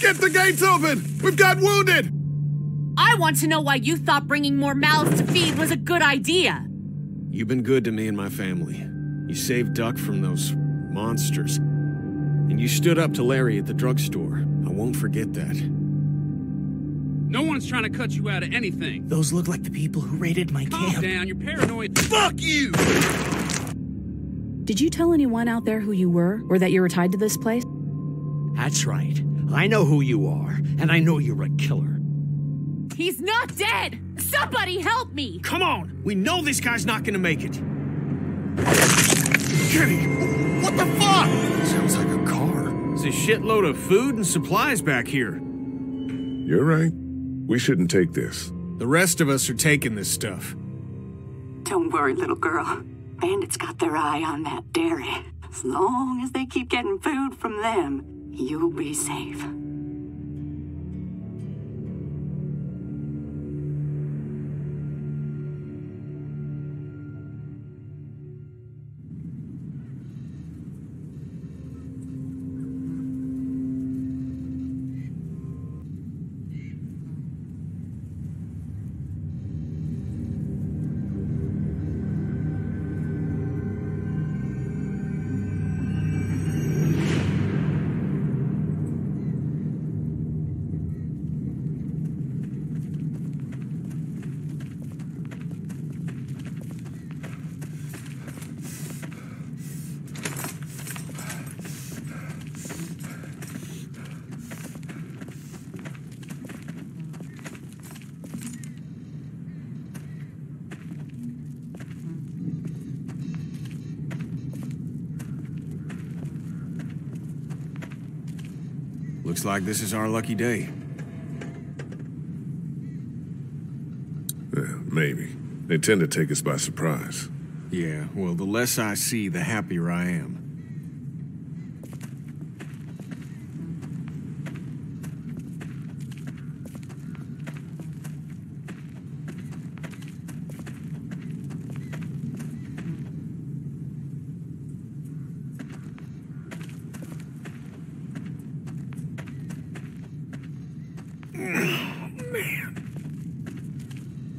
Get the gates open! We've got wounded! I want to know why you thought bringing more mouths to feed was a good idea. You've been good to me and my family. You saved Duck from those monsters. And you stood up to Larry at the drugstore. I won't forget that. No one's trying to cut you out of anything. Those look like the people who raided my Calm camp. down, you're paranoid. Fuck you! Did you tell anyone out there who you were, or that you were tied to this place? That's right. I know who you are, and I know you're a killer. He's not dead! Somebody help me! Come on! We know this guy's not gonna make it. Kenny! What the fuck? Sounds like a car. There's a shitload of food and supplies back here. You're right. We shouldn't take this. The rest of us are taking this stuff. Don't worry, little girl. Bandits got their eye on that dairy. As long as they keep getting food from them, you'll be safe. Like this is our lucky day. Yeah, maybe. They tend to take us by surprise. Yeah, well, the less I see, the happier I am.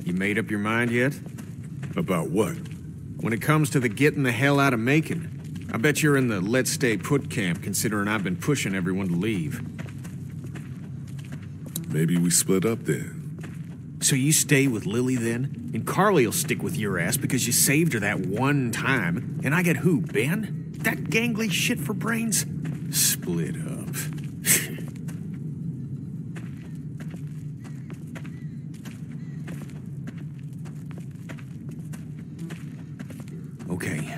You made up your mind yet? About what? When it comes to the getting the hell out of Macon, I bet you're in the let's stay put camp considering I've been pushing everyone to leave. Maybe we split up then. So you stay with Lily then? And Carly'll stick with your ass because you saved her that one time. And I get who, Ben? That gangly shit for brains? Split up. okay,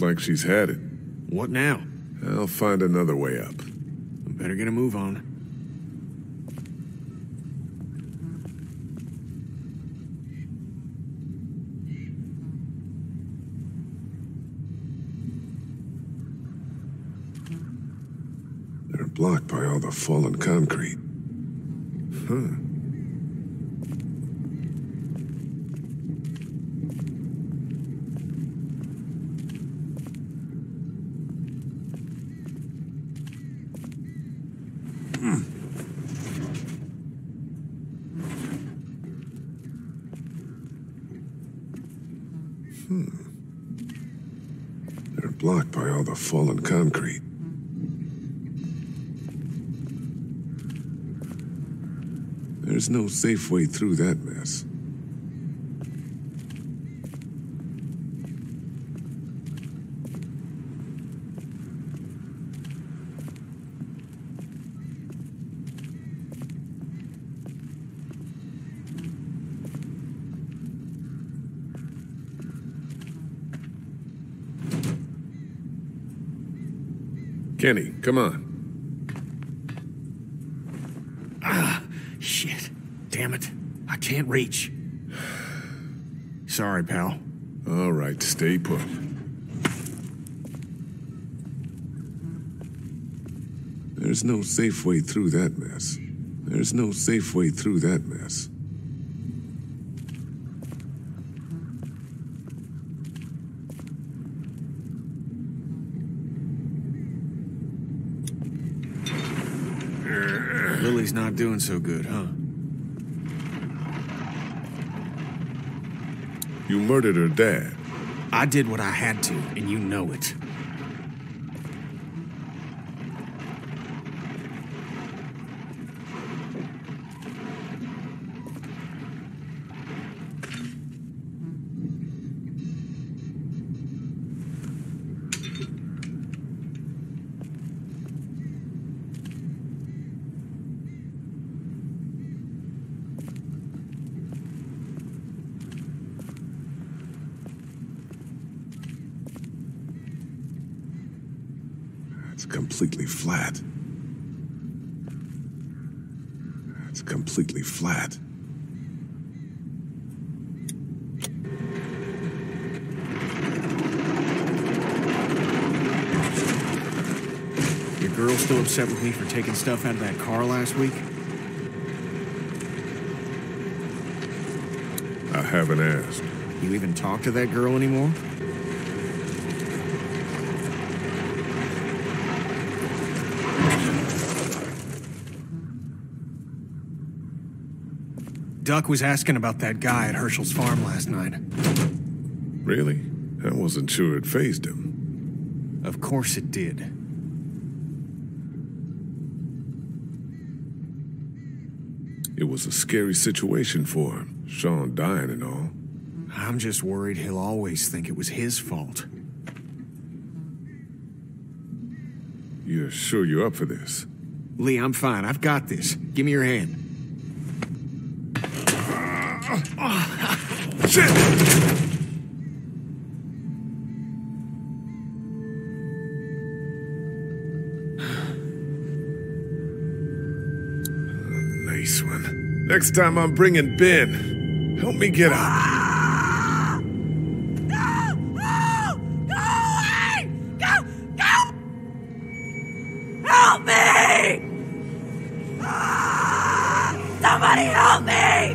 Looks like she's had it. What now? I'll find another way up. Better get a move on. They're blocked by all the fallen concrete. Huh. They're blocked by all the fallen concrete. There's no safe way through that mess. Kenny, come on. Ah, Shit. Damn it. I can't reach. Sorry, pal. All right, stay put. There's no safe way through that mess. There's no safe way through that mess. Lily's not doing so good, huh? You murdered her dad. I did what I had to, and you know it. It's completely flat. It's completely flat. Your girl still upset with me for taking stuff out of that car last week? I haven't asked. You even talk to that girl anymore? Duck was asking about that guy at Hershel's farm last night. Really? I wasn't sure it phased him. Of course it did. Was a scary situation for him. Shawn dying and all. I'm just worried he'll always think it was his fault. You're sure you're up for this? Lee, I'm fine. I've got this. Give me your hand. Shit! Next time I'm bringing Ben. Help me get out. Go! Go! Help me! Ah! Somebody help me!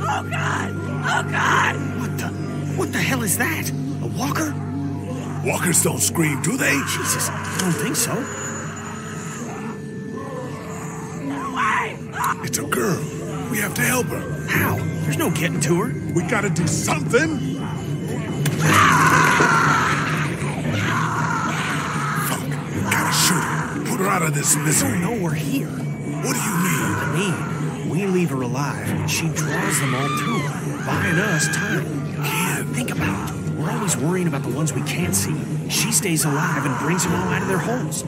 Oh God! Oh God! What the? What the hell is that? A walker? Walkers don't scream, do they? Jesus, I don't think so. It's a girl. We have to help her. How? There's no getting to her. We gotta do something. Fuck. We gotta shoot her. Put her out of this I misery. don't know we're here. What do you mean? I mean, we leave her alive, and she draws them all to her, buying us time. Can't. Think about it. We're always worrying about the ones we can't see. She stays alive and brings them all out of their holes.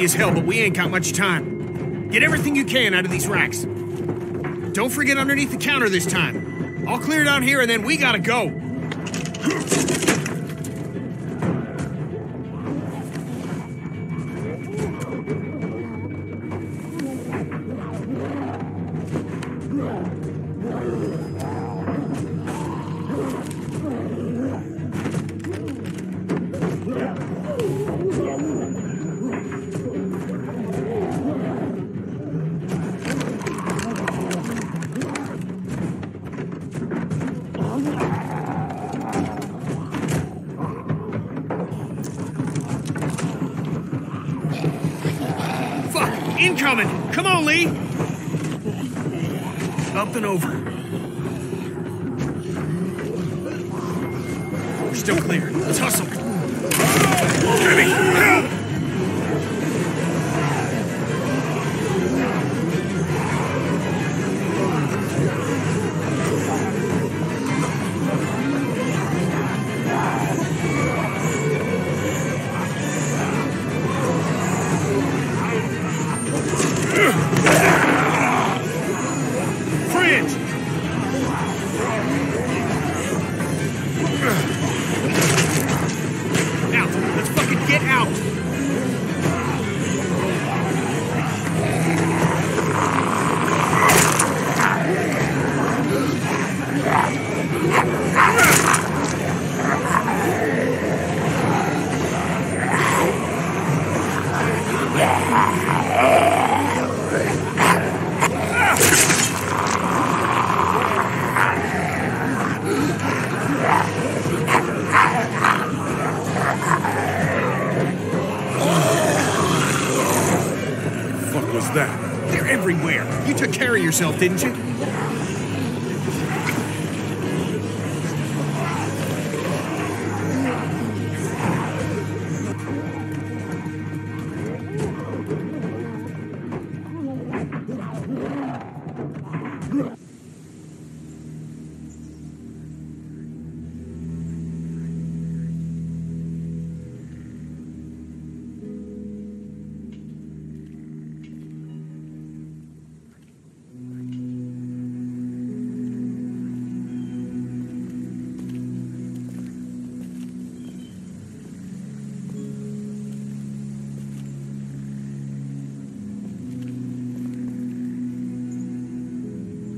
As hell, but we ain't got much time. Get everything you can out of these racks. Don't forget underneath the counter this time. I'll clear out here and then we gotta go. Yourself, didn't you?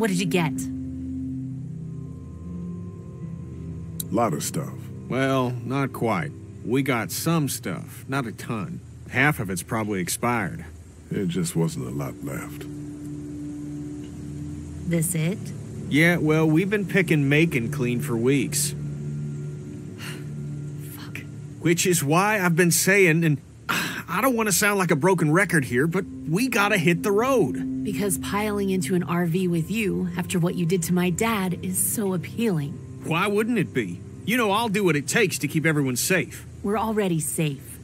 What did you get? A lot of stuff. Well, not quite. We got some stuff, not a ton. Half of it's probably expired. There just wasn't a lot left. This it? Yeah, well, we've been picking Macon clean for weeks. Fuck. Which is why I've been saying, and I don't want to sound like a broken record here, but we gotta hit the road. Because piling into an RV with you after what you did to my dad is so appealing. Why wouldn't it be? You know, I'll do what it takes to keep everyone safe. We're already safe.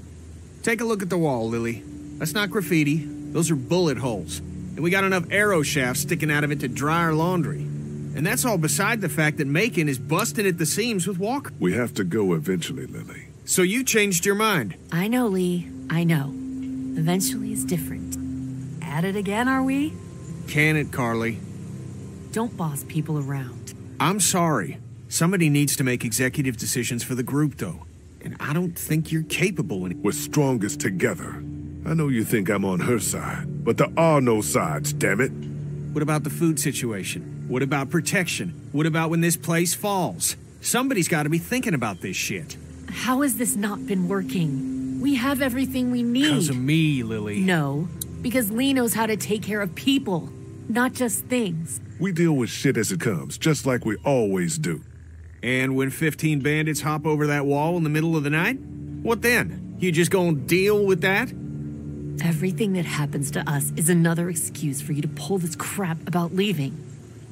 Take a look at the wall, Lily. That's not graffiti, those are bullet holes. And we got enough arrow shafts sticking out of it to dry our laundry. And that's all beside the fact that Macon is busting at the seams with Walker. We have to go eventually, Lily. So you changed your mind. I know, Lee. I know. Eventually is different. At it again, are we? Can it, Carly? Don't boss people around. I'm sorry. Somebody needs to make executive decisions for the group, though. And I don't think you're capable. Any- We're strongest together. I know you think I'm on her side, but there are no sides, damn it. what about the food situation? What about protection? What about when this place falls? Somebody's got to be thinking about this shit. How has this not been working? We have everything we need. Because of me, Lily. No, because Lee knows how to take care of people, not just things. We deal with shit as it comes, just like we always do. And when 15 bandits hop over that wall in the middle of the night? What then? You just gonna deal with that? Everything that happens to us is another excuse for you to pull this crap about leaving.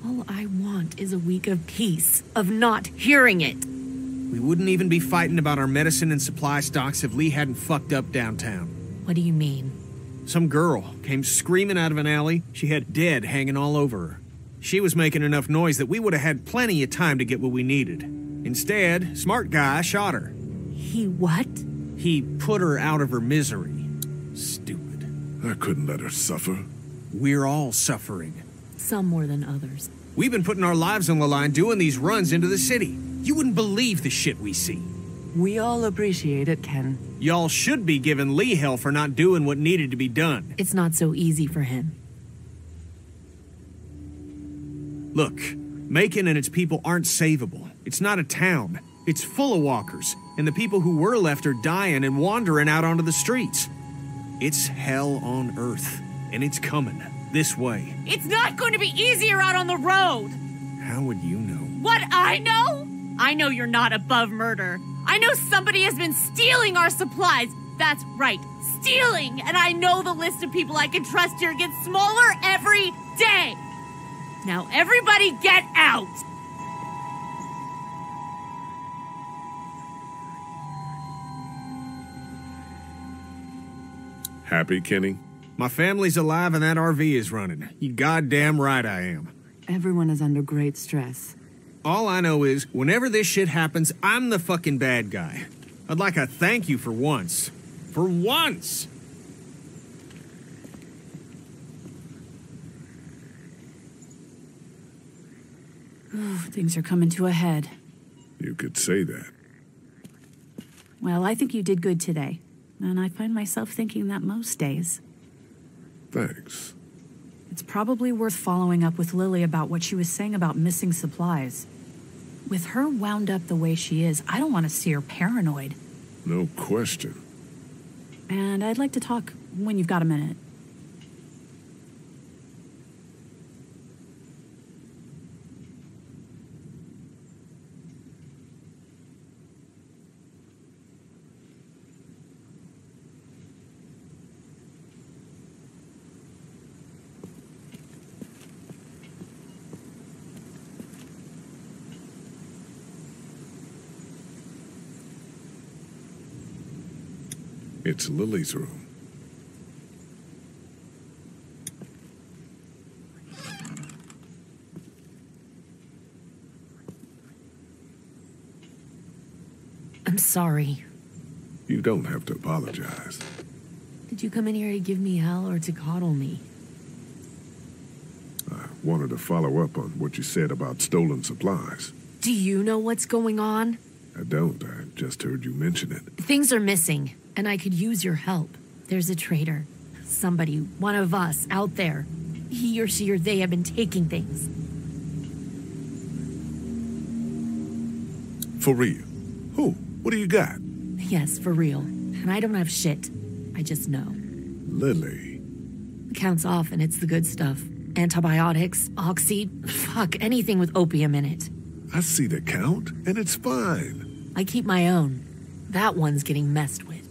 All I want is a week of peace, of not hearing it. We wouldn't even be fighting about our medicine and supply stocks if Lee hadn't fucked up downtown. What do you mean? Some girl came screaming out of an alley. She had dead hanging all over her. She was making enough noise that we would have had plenty of time to get what we needed. Instead, smart guy shot her. He what? He put her out of her misery. Stupid. I couldn't let her suffer. We're all suffering. Some more than others. We've been putting our lives on the line doing these runs into the city. You wouldn't believe the shit we see. We all appreciate it, Ken. Y'all should be giving Lee hell for not doing what needed to be done. It's not so easy for him. Look, Macon and its people aren't savable. It's not a town. It's full of walkers, and the people who were left are dying and wandering out onto the streets. It's hell on earth, and it's coming this way. It's not going to be easier out on the road! How would you know? What I know? I know you're not above murder. I know somebody has been stealing our supplies. That's right, stealing! And I know the list of people I can trust here gets smaller every day! Now, everybody get out! Happy, Kenny? My family's alive and that RV is running. You goddamn right I am. Everyone is under great stress. All I know is, whenever this shit happens, I'm the fucking bad guy. I'd like a thank you for once. For once! Ooh, things are coming to a head. You could say that. Well, I think you did good today. And I find myself thinking that most days. Thanks. It's probably worth following up with Lily about what she was saying about missing supplies. With her wound up the way she is, I don't want to see her paranoid. No question. And I'd like to talk when you've got a minute. It's Lily's room. I'm sorry. You don't have to apologize. Did you come in here to give me hell or to coddle me? I wanted to follow up on what you said about stolen supplies. Do you know what's going on? I don't. I just heard you mention it. Things are missing, and I could use your help. There's a traitor. Somebody, one of us, out there. He or she or they have been taking things. For real. Who? What do you got? Yes, for real. And I don't have shit. I just know. Lily. Count's off, and it's the good stuff. Antibiotics, oxy, fuck, anything with opium in it. I see the count, and it's fine. I keep my own. That one's getting messed with.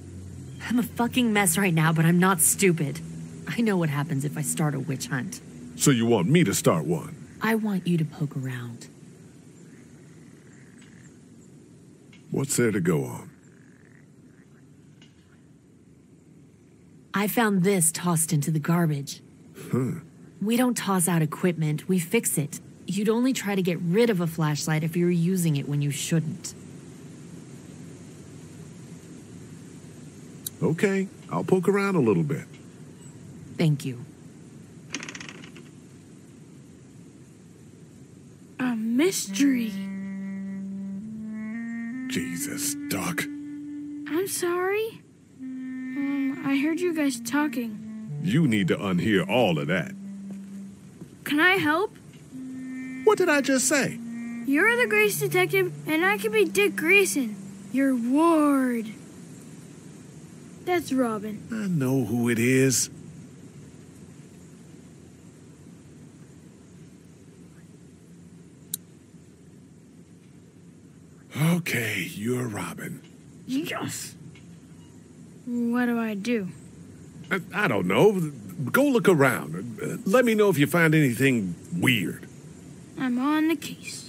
I'm a fucking mess right now, but I'm not stupid. I know what happens if I start a witch hunt. So you want me to start one? I want you to poke around. What's there to go on? I found this tossed into the garbage. Huh. We don't toss out equipment, we fix it. You'd only try to get rid of a flashlight if you were using it when you shouldn't. Okay, I'll poke around a little bit. Thank you. A mystery. Jesus, Duck. I'm sorry. Um, I heard you guys talking. You need to unhear all of that. Can I help? What did I just say? You're the Grace Detective, and I can be Dick Grayson, your ward. That's Robin. I know who it is. Okay, you're Robin. Yes. What do I do? I, I don't know. Go look around. Let me know if you find anything weird. I'm on the case.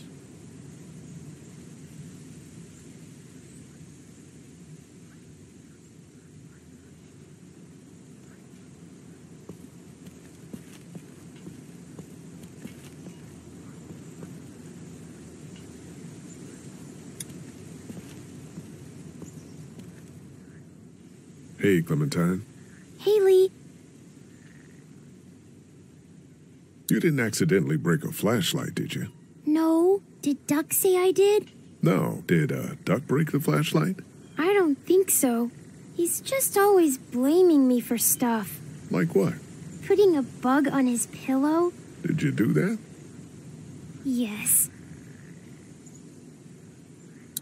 Hey, Clementine. Haley, You didn't accidentally break a flashlight, did you? no. Did Duck say I did? No. Did uh, Duck break the flashlight? I don't think so. He's just always blaming me for stuff. Like what? Putting a bug on his pillow? Did you do that? Yes.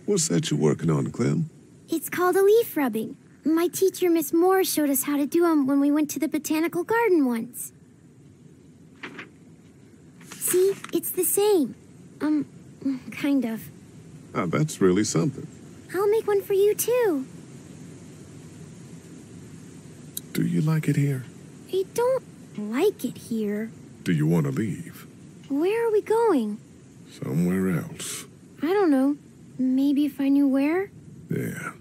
What's that you're working on, Clem? It's called a leaf rubbing. My teacher, Miss Moore, showed us how to do them when we went to the botanical garden once. See, it's the same. Um, kind of. Ah, that's really something. I'll make one for you, too. Do you like it here? I don't like it here. Do you want to leave? Where are we going? Somewhere else. I don't know. Maybe if I knew where? Yeah.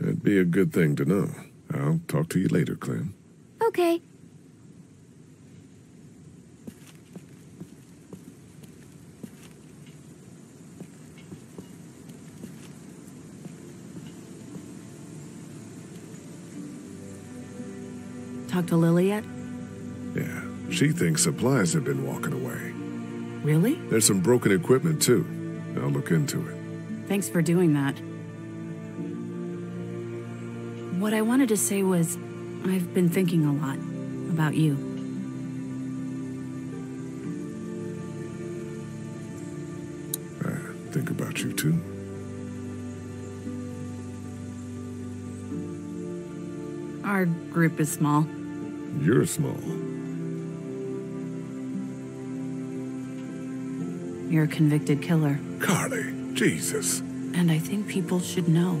That'd be a good thing to know. I'll talk to you later, Clem. Okay. Talk to Lily yet? Yeah. She thinks supplies have been walking away. Really? There's some broken equipment, too. I'll look into it. Thanks for doing that. What I wanted to say was, I've been thinking a lot about you. I think about you, too. Our group is small. You're small. You're a convicted killer. Carly, Jesus. And I think people should know.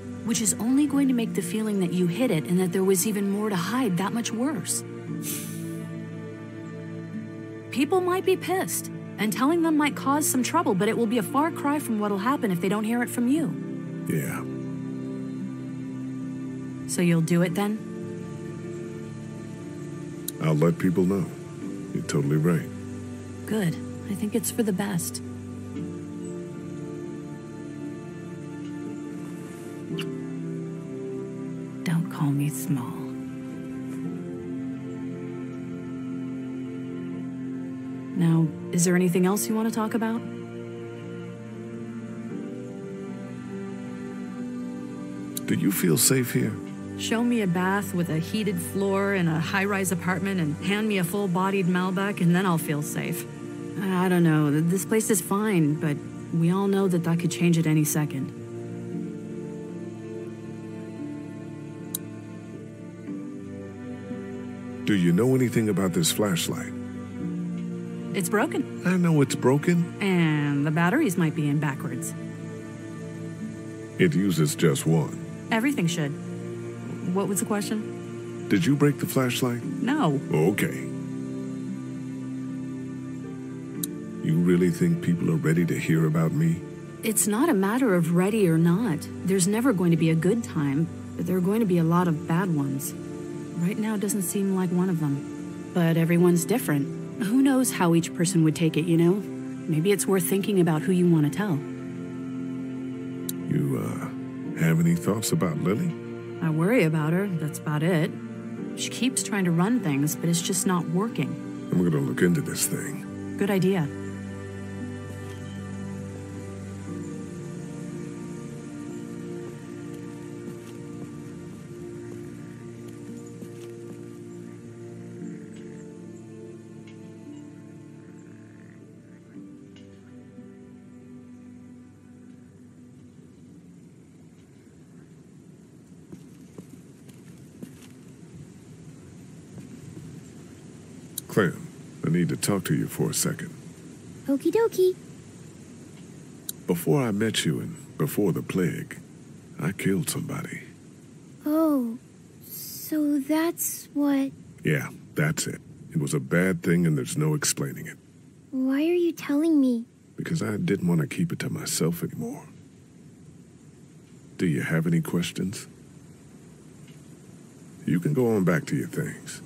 Which is only going to make the feeling that you hid it and that there was even more to hide that much worse. People might be pissed, and telling them might cause some trouble, but it will be a far cry from what'll happen if they don't hear it from you. Yeah. So you'll do it then? I'll let people know. You're totally right. Good. I think it's for the best. Call me small. Now, is there anything else you want to talk about? Do you feel safe here? Show me a bath with a heated floor in a high rise apartment and hand me a full bodied Malbec, and then I'll feel safe. I don't know. This place is fine, but we all know that that could change at any second. Do you know anything about this flashlight? It's broken, I know it's broken. and the batteries might be in backwards. It uses just one. Everything should. What was the question? Did you break the flashlight? No. Okay. You really think people are ready to hear about me? It's not a matter of ready or not. There's never going to be a good time, but there are going to be a lot of bad ones. Right now doesn't seem like one of them. But everyone's different. Who knows how each person would take it, you know? Maybe it's worth thinking about who you want to tell. You, uh, have any thoughts about Lily? I worry about her, that's about it. She keeps trying to run things, but it's just not working. I'm gonna look into this thing. Good idea. Clem, I need to talk to you for a second. Okie dokie. Before I met you and before the plague, I killed somebody. Oh, so that's what. Yeah, that's it. It was a bad thing and there's no explaining it. Why are you telling me? Because I didn't want to keep it to myself anymore. Do you have any questions? You can go on back to your things.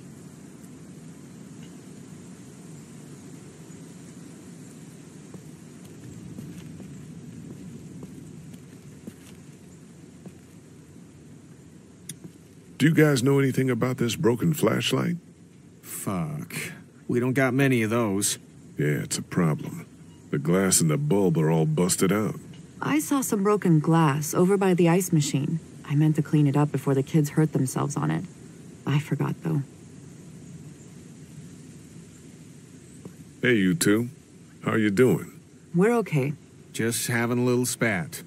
Do you guys know anything about this broken flashlight? Fuck. We don't got many of those. Yeah, it's a problem. The glass and the bulb are all busted out. I saw some broken glass over by the ice machine. I meant to clean it up before the kids hurt themselves on it. I forgot, though. Hey, you two. How are you doing? We're okay. Just having a little spat.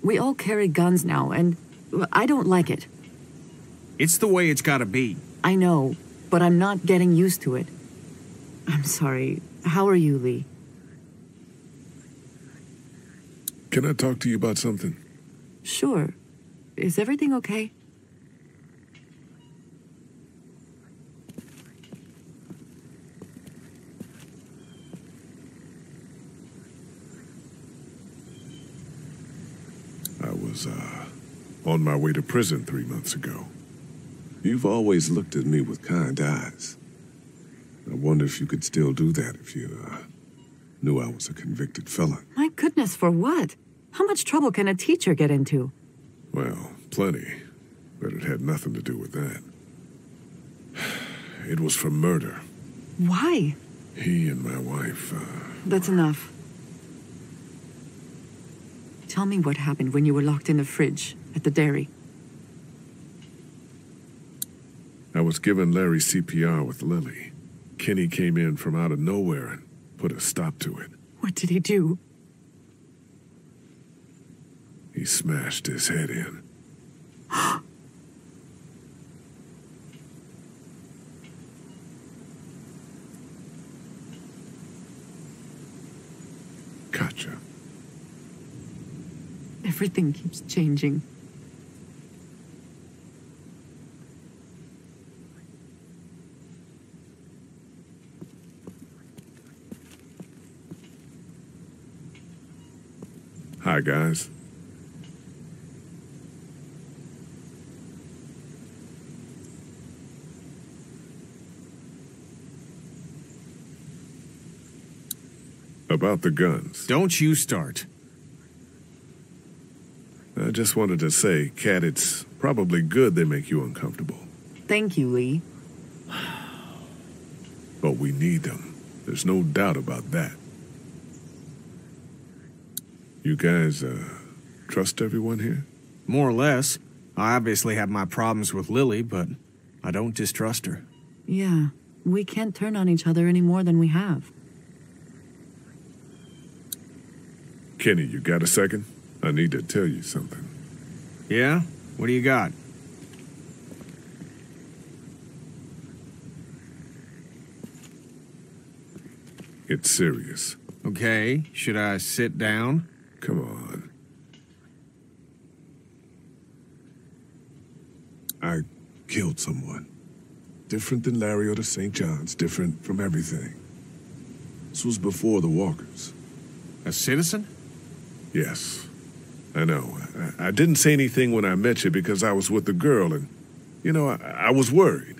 We all carry guns now, and I don't like it. It's the way it's gotta be. I know, but I'm not getting used to it. I'm sorry. How are you, Lee? Can I talk to you about something? Sure. Is everything okay? I was, uh, on my way to prison three months ago. You've always looked at me with kind eyes. I wonder if you could still do that if you, uh, knew I was a convicted felon. My goodness, for what? How much trouble can a teacher get into? Well, plenty. But it had nothing to do with that. It was for murder. Why? He and my wife, uh, That's enough. Tell me what happened when you were locked in the fridge at the dairy. I was giving Larry CPR with Lily. Kenny came in from out of nowhere and put a stop to it. What did he do? He smashed his head in. Gotcha. Everything keeps changing. Hi, guys. About the guns. Don't you start. I just wanted to say, Kat, it's probably good they make you uncomfortable. Thank you, Lee. But we need them. There's no doubt about that. You guys, uh, trust everyone here? More or less. I obviously have my problems with Lily, but I don't distrust her. Yeah, we can't turn on each other any more than we have. Kenny, you got a second? I need to tell you something. Yeah? What do you got? It's serious. Okay, should I sit down? Come on. I killed someone. Different than Larry or the St. John's, different from everything. This was before the Walkers. A citizen? Yes. I know. I, I didn't say anything when I met you because I was with the girl and, you know, I, I was worried.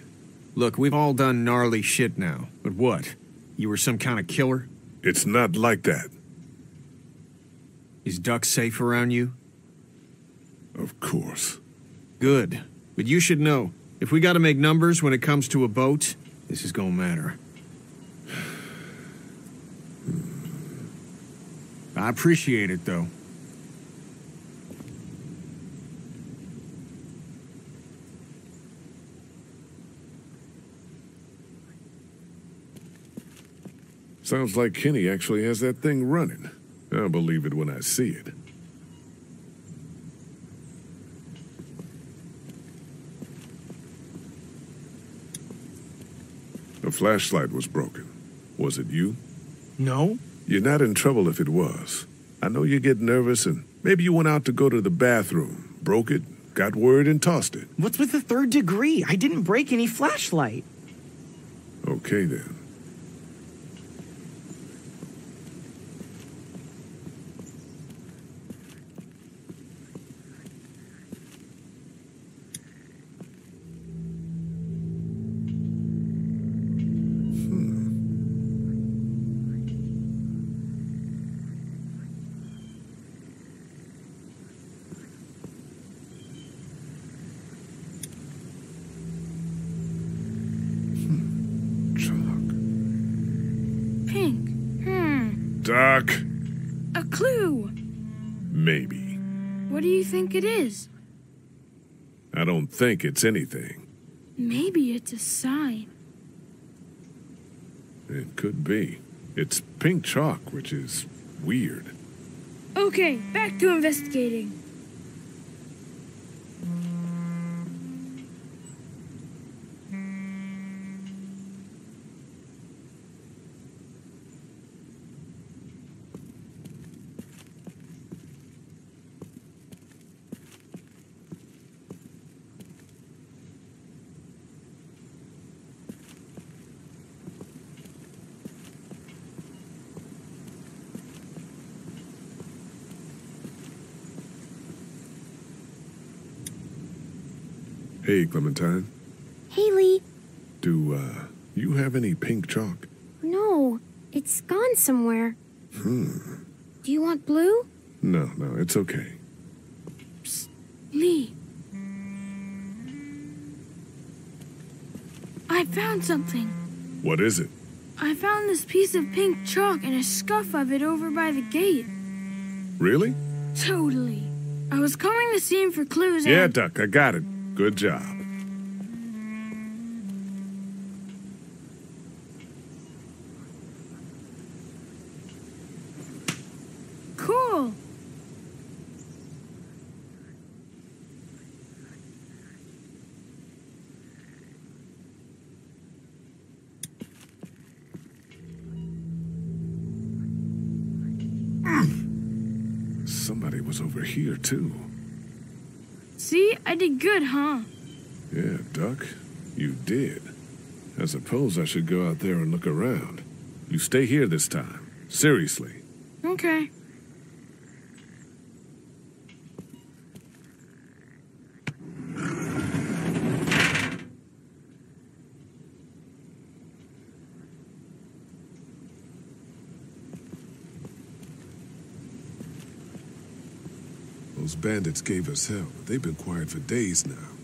Look, we've all done gnarly shit now. But what? You were some kind of killer? It's not like that. Is Duck safe around you? Of course. Good. But you should know, if we gotta make numbers when it comes to a boat, this is gonna matter. I appreciate it, though. Sounds like Kenny actually has that thing running. I'll believe it when I see it. The flashlight was broken. Was it you? No? You're not in trouble if it was. I know you get nervous and maybe you went out to go to the bathroom, broke it, got word, and tossed it. What's with the third degree? I didn't break any flashlight. Okay then. Think it's anything. Maybe it's a sign. It could be. It's pink chalk, which is weird. Okay, back to investigating. Hey, Clementine. Haley, Do, uh, you have any pink chalk? no, it's gone somewhere. Hmm. Do you want blue? No, no, it's okay. Lee. I found something. What is it? I found this piece of pink chalk and a scuff of it over by the gate. Really? Totally. I was combing the scene for clues Yeah, Duck, I got it. Good job. cool. Somebody was over here, too. I did good, huh? Yeah, Duck, you did. I suppose I should go out there and look around. You stay here this time. Seriously. Okay. Those bandits gave us hell, they've been quiet for days now.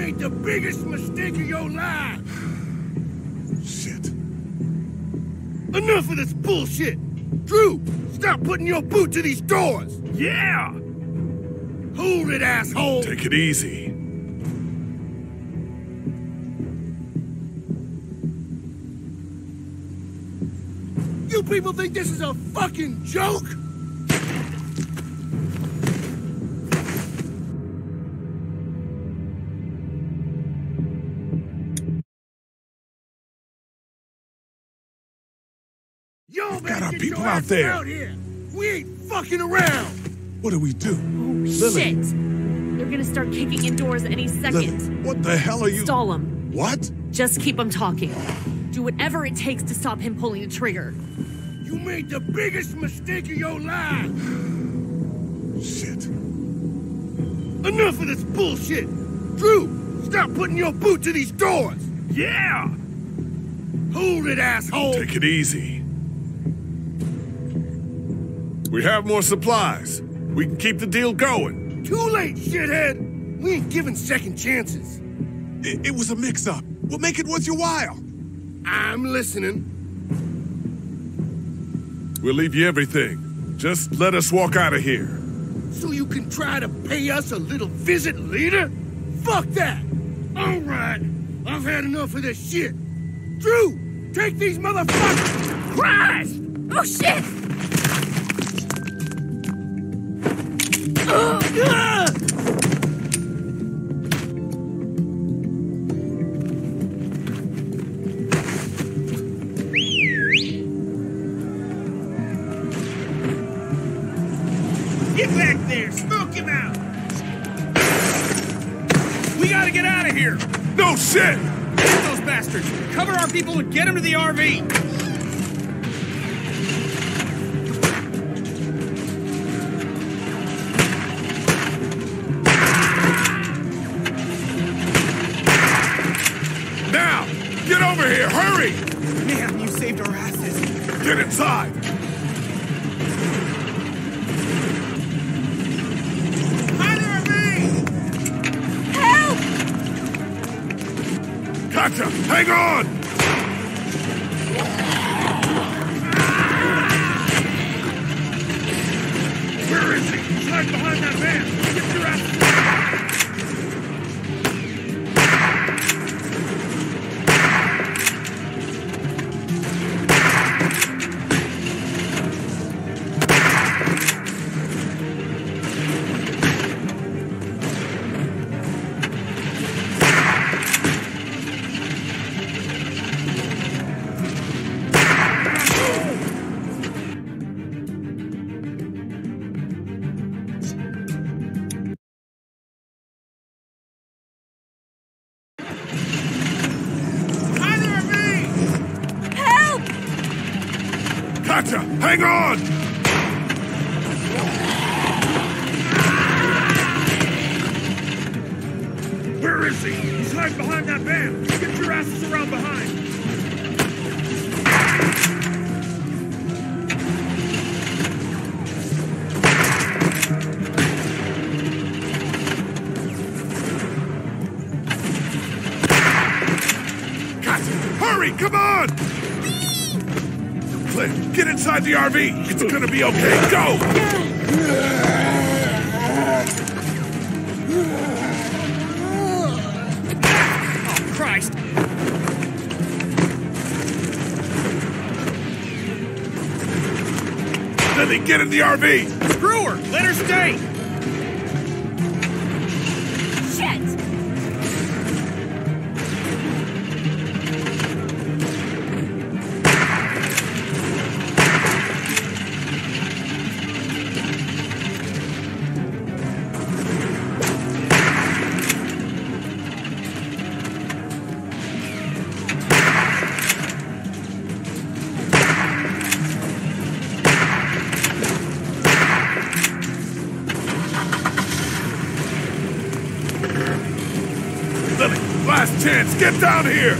You made the biggest mistake of your life! Shit. Enough of this bullshit! Drew, stop putting your boot to these doors! Yeah! Hold it, asshole! Take it easy. You people think this is a fucking joke? People out there. Out here. We ain't fucking around. What do we do? Oh, shit! They're gonna start kicking in doors any second. Lilly, what the hell are you? Stall him. What? Just keep him talking. Do whatever it takes to stop him pulling the trigger. You made the biggest mistake of your life. Shit. Enough of this bullshit. Drew, stop putting your boot to these doors. Yeah! Hold it, asshole! Take it easy. We have more supplies. We can keep the deal going. Too late, shithead! We ain't giving second chances. It, it was a mix-up. We'll make it worth your while. I'm listening. We'll leave you everything. Just let us walk out of here. So you can try to pay us a little visit later? Fuck that! All right, I've had enough of this shit. Drew, take these motherfuckers! Christ! Oh shit! Get back there! Smoke him out! We gotta get out of here! No shit! Get those bastards! Cover our people and get them to the RV! Inside. It's gonna be okay. Go! Oh, Christ! Lilly, get in the RV! Get down here!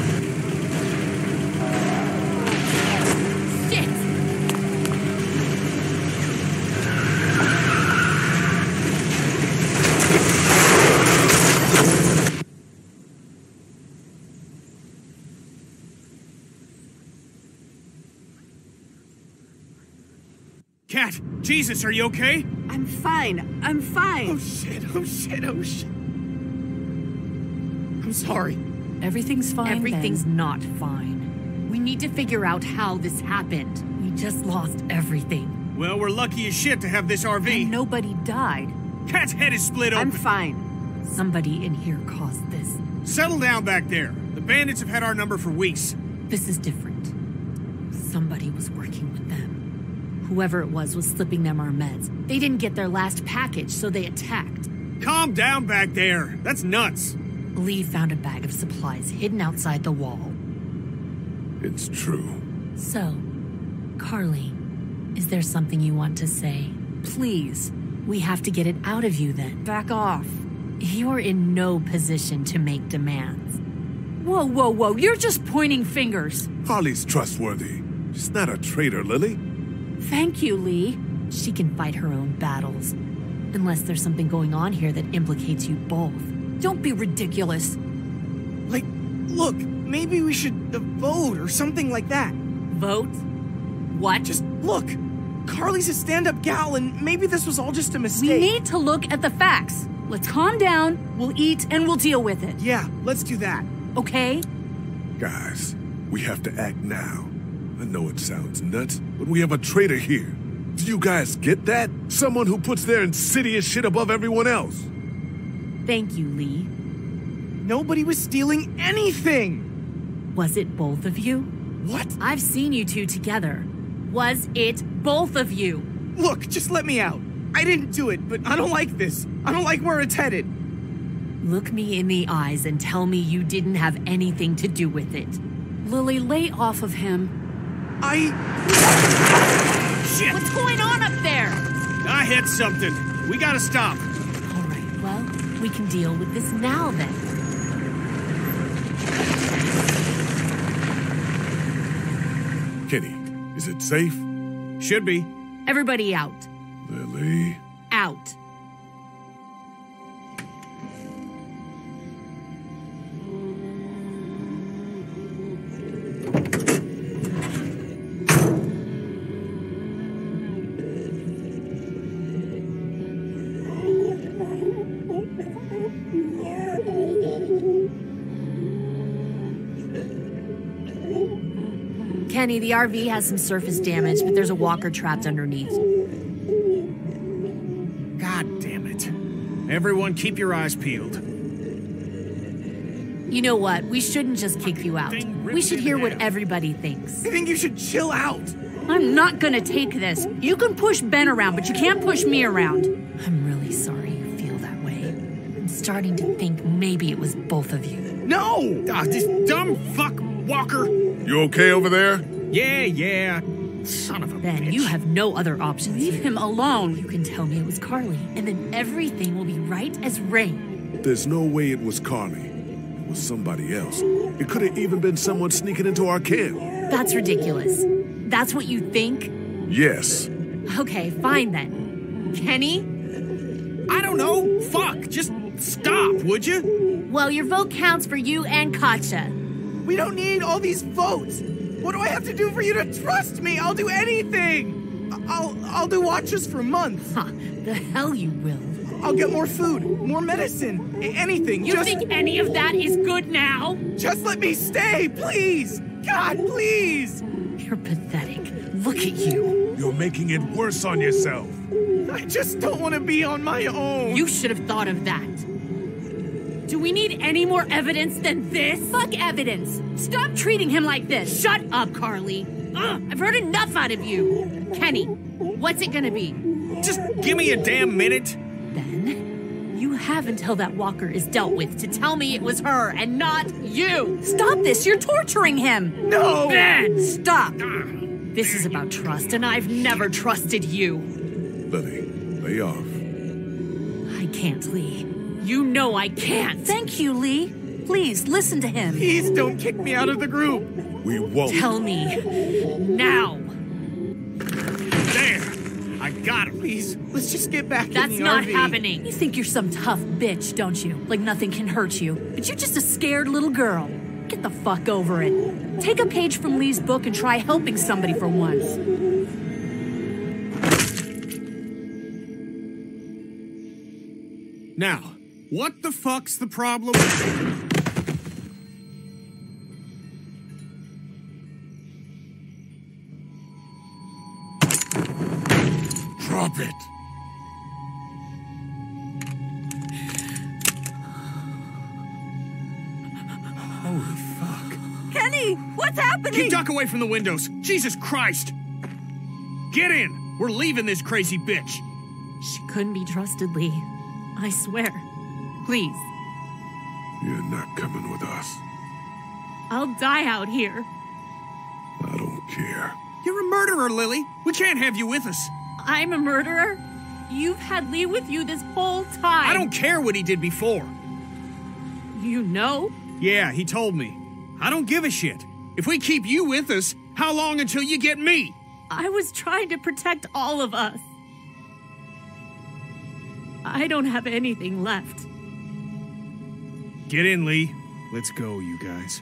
Cat, Jesus, are you okay? I'm fine. I'm fine. Oh shit, oh shit, oh shit. I'm sorry. Everything's fine. Everything's Ben. not fine. We need to figure out how this happened. We just lost everything. Well, we're lucky as shit to have this RV. And nobody died. Cat's head is split open. I'm fine. Somebody in here caused this. Settle down back there. The bandits have had our number for weeks. This is different. Somebody was working with them. Whoever it was was slipping them our meds. They didn't get their last package, so they attacked. Calm down back there. That's nuts. Lee found a bag of supplies hidden outside the wall. It's true. So, Carley, is there something you want to say? Please, we have to get it out of you then. Back off. You're in no position to make demands. Whoa, whoa, whoa. You're just pointing fingers. Carley's trustworthy. She's not a traitor, Lilly. Thank you, Lee. She can fight her own battles. Unless there's something going on here that implicates you both. Don't be ridiculous. Like, look, maybe we should uh, vote or something like that. Vote? What? Just look. Carley's a stand up gal, and maybe this was all just a mistake. We need to look at the facts. Let's calm down, we'll eat, and we'll deal with it. Yeah, let's do that. Okay? Guys, we have to act now. I know it sounds nuts, but we have a traitor here. Do you guys get that? Someone who puts their insidious shit above everyone else. Thank you, Lee. Nobody was stealing anything. Was it both of you? What? I've seen you two together. Was it both of you? Look, just let me out. I didn't do it, but I don't like this. I don't like where it's headed. Look me in the eyes and tell me you didn't have anything to do with it. Lilly, lay off of him. I. Shit! What's going on up there? I hit something. We gotta stop. All right, we can deal with this now then. Kenny, is it safe? Should be. Everybody out. Lilly. Out. The RV has some surface damage, but there's a walker trapped underneath. God damn it. Everyone, keep your eyes peeled. You know what? We shouldn't just kick you out. We should hear what everybody thinks. I think you should chill out. I'm not gonna take this. You can push Ben around, but you can't push me around. I'm really sorry you feel that way. I'm starting to think maybe it was both of you. No! Ah, this dumb fuck Walker. You okay over there? Yeah, yeah. Son of a Ben, bitch. you have no other options. Leave here. him alone. You can tell me it was Carley, and then everything will be right as rain. There's no way it was Carley. It was somebody else. It could have even been someone sneaking into our camp. That's ridiculous. That's what you think? Yes. Okay, fine then. Kenny? I don't know. Fuck. Just stop, would you? Well, your vote counts for you and Katjaa. We don't need all these votes. What do I have to do for you to trust me? I'll do anything. I'll I'll do watches for months. Huh, the hell you will. I'll get more food, more medicine, a- anything. You just, think any of that is good now? just let me stay, please. God, please. You're pathetic. Look at you. You're making it worse on yourself. I just don't want to be on my own. You should have thought of that. Do we need any more evidence than this? Fuck evidence. Stop treating him like this. Shut up, Carley. Ugh, I've heard enough out of you. Kenny, what's it gonna be? Just give me a damn minute. Ben, you have until that walker is dealt with to tell me it was her and not you. Stop this. You're torturing him. no. Ben, Stop. Ah. this is about trust, and I've never trusted you. Lilly, lay off. I can't, Lee. You know I can't. Thank you, Lee. Please listen to him. Please don't kick me out of the group. We won't. Tell me now. There. I got him. Please, let's just get back That's in the not RV. happening. You think you're some tough bitch, don't you? Like nothing can hurt you. But you're just a scared little girl. Get the fuck over it. Take a page from Lee's book and try helping somebody for once. Now, what the fuck's the problem? Drop it. Holy fuck. Kenny, what's happening? Keep duck away from the windows. Jesus Christ. Get in. We're leaving this crazy bitch. She couldn't be trusted, Lee. I swear. Please. You're not coming with us. I'll die out here. I don't care. You're a murderer, Lilly. We can't have you with us. I'm a murderer. You've had Lee with you this whole time. I don't care what he did before. You know? Yeah, he told me. I don't give a shit. If we keep you with us, how long until you get me? I was trying to protect all of us. I don't have anything left. Get in, Lee. Let's go, you guys.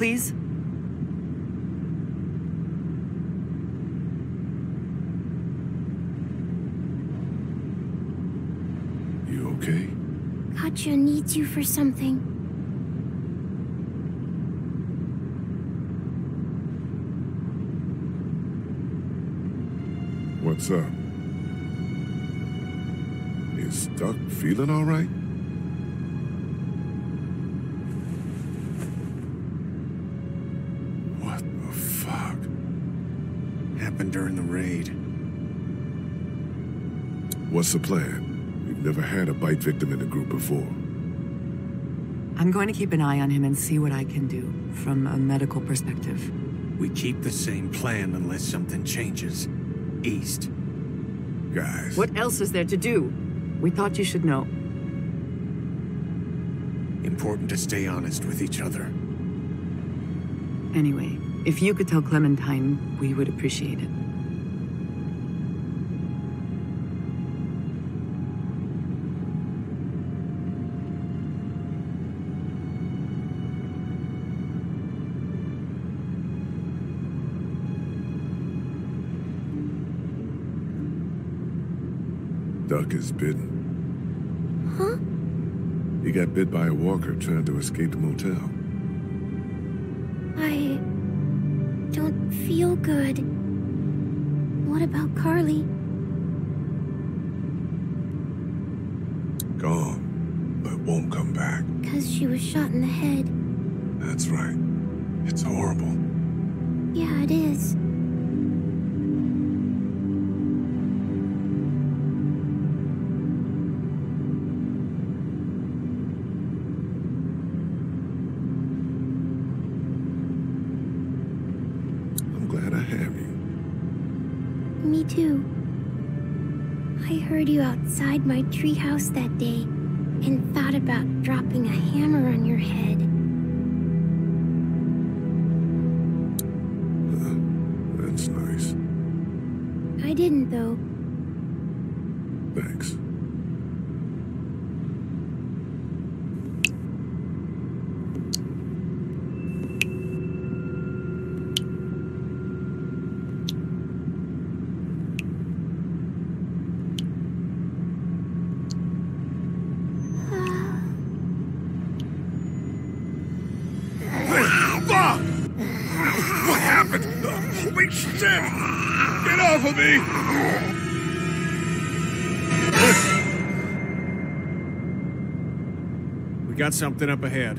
Please. You okay? Katjaa needs you for something. What's up? Is Duck feeling all right? What's the plan? We've never had a bite victim in the group before. I'm going to keep an eye on him and see what I can do from a medical perspective. We keep the same plan unless something changes. East. Guys. What else is there to do? We thought you should know. Important to stay honest with each other. Anyway, if you could tell Clementine, we would appreciate it. Is bitten. Huh? He got bit by a walker trying to escape the motel. Something up ahead.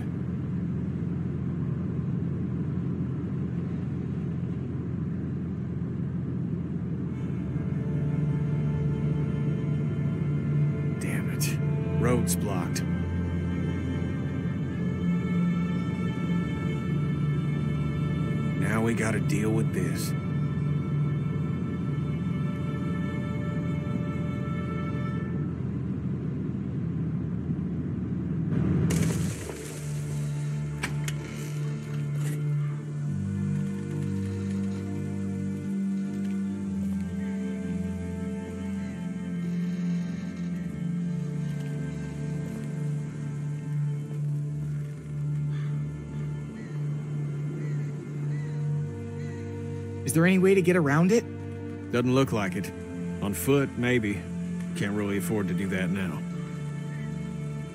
Damn it. Road's blocked. Now we gotta deal with this. Is there any way to get around it? Doesn't look like it. On foot, maybe. Can't really afford to do that now.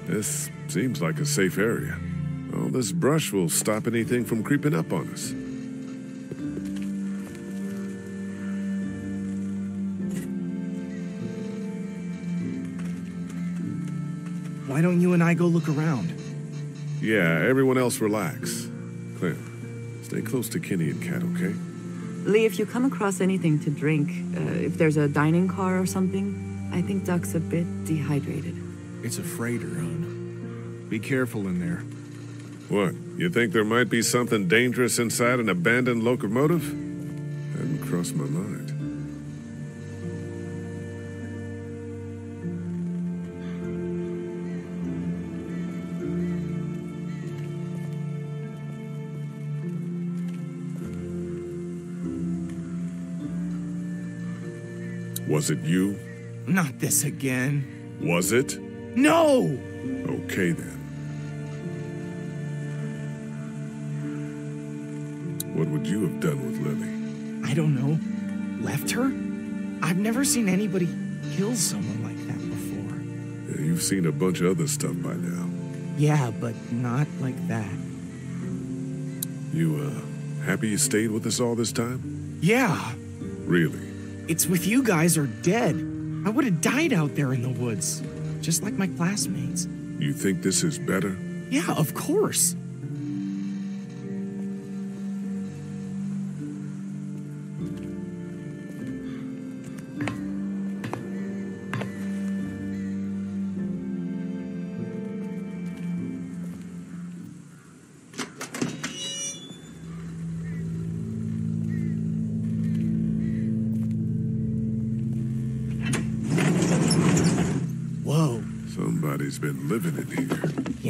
This seems like a safe area. All this brush will stop anything from creeping up on us. Why don't you and I go look around? Yeah, everyone else relax. Clint, stay close to Kenny and Cat, okay? Lee, if you come across anything to drink, uh, if there's a dining car or something, I think Duck's a bit dehydrated. It's a freighter, hon. Be careful in there. What? You think there might be something dangerous inside an abandoned locomotive? Hadn't crossed my mind. Was it you? Not this again. Was it? No! Okay then. What would you have done with Lilly? I don't know. Left her? I've never seen anybody kill someone like that before. Yeah, you've seen a bunch of other stuff by now. Yeah, but not like that. You, uh, happy you stayed with us all this time? Yeah, Really? It's with you guys or dead. I would have died out there in the woods, just like my classmates. You think this is better? Yeah, of course.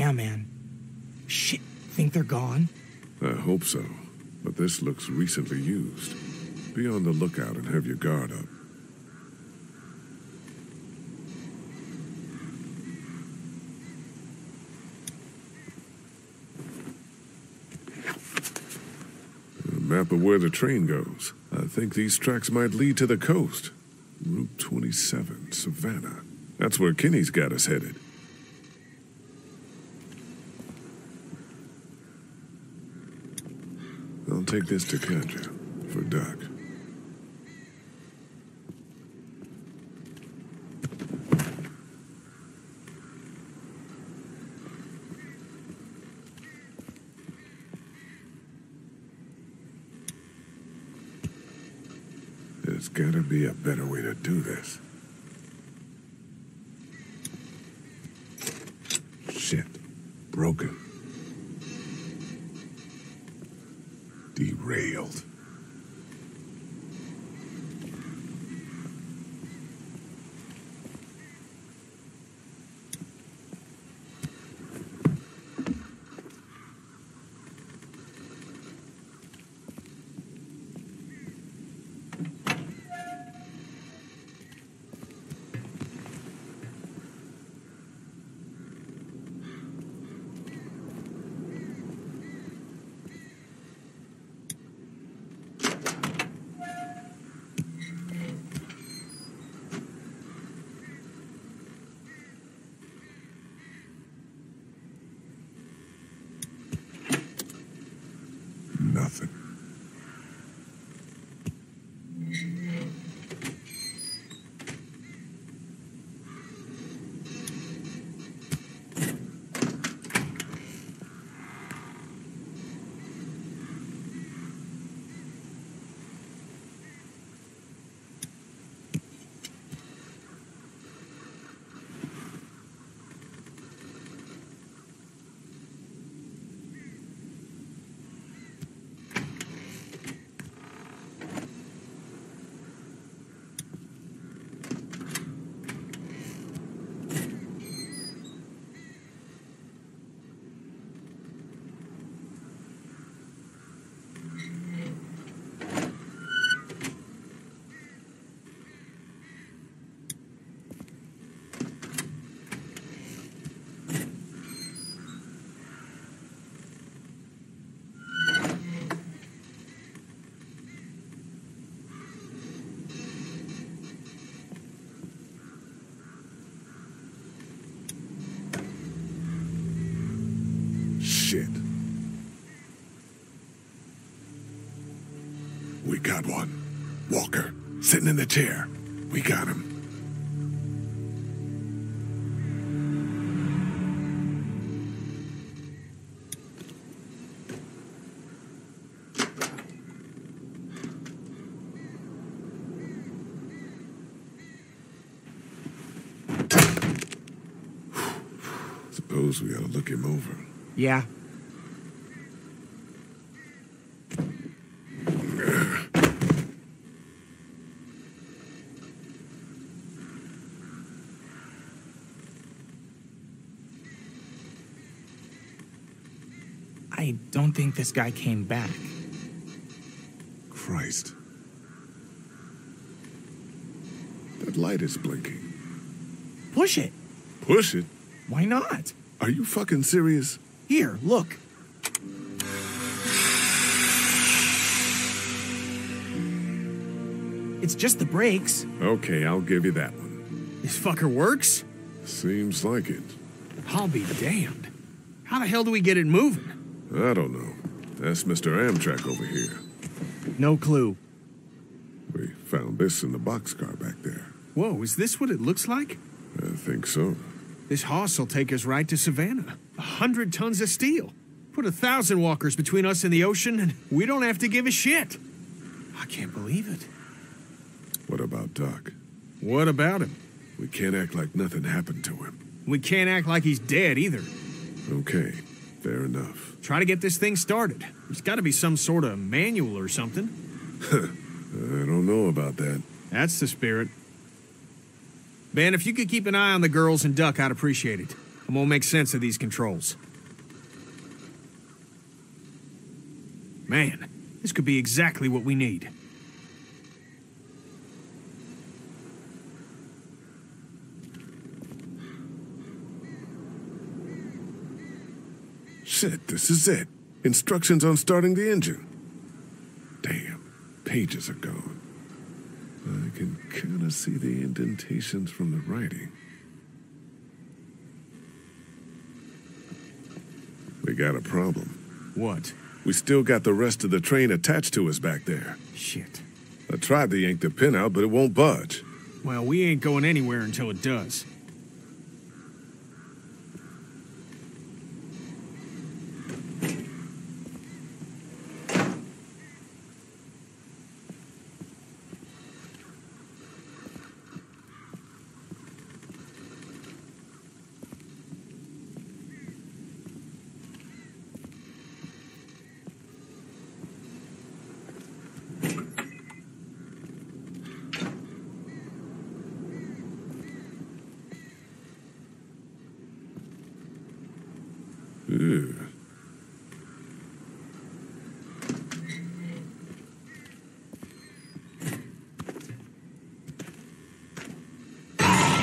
Yeah, man. Shit, think they're gone? I hope so. But this looks recently used. Be on the lookout and have your guard up. A map of where the train goes. I think these tracks might lead to the coast. Route 27, Savannah. That's where Kenny's got us headed. I'll take this to Katjaa for Duck. There's gotta be a better way to do this. Shit. Broken. got one. Walker, sitting in the chair. We got him. Suppose we ought to look him over. Yeah, don't think this guy came back. Christ. That light is blinking. Push it. Push it? Why not? Are you fucking serious? Here, look. It's just the brakes. Okay, I'll give you that one. This fucker works? Seems like it. I'll be damned. How the hell do we get it moving? I don't know. That's Mr. Amtrak over here. No clue. We found this in the boxcar back there. Whoa, is this what it looks like? I think so. This hoss will take us right to Savannah. A hundred tons of steel. Put a thousand walkers between us and the ocean, and we don't have to give a shit. I can't believe it. What about Duck? What about him? We can't act like nothing happened to him. We can't act like he's dead either. Okay, enough. Try to get this thing started. There's got to be some sort of manual or something. I don't know about that. That's the spirit. Ben, if you could keep an eye on the girls and Duck, I'd appreciate it. I'm gonna make sense of these controls. Man, this could be exactly what we need. Shit, this is it. Instructions on starting the engine. Damn, pages are gone. I can kind of see the indentations from the writing. We got a problem. What? We still got the rest of the train attached to us back there. Shit. I tried to yank the pin out, but it won't budge. Well, we ain't going anywhere until it does. Ew.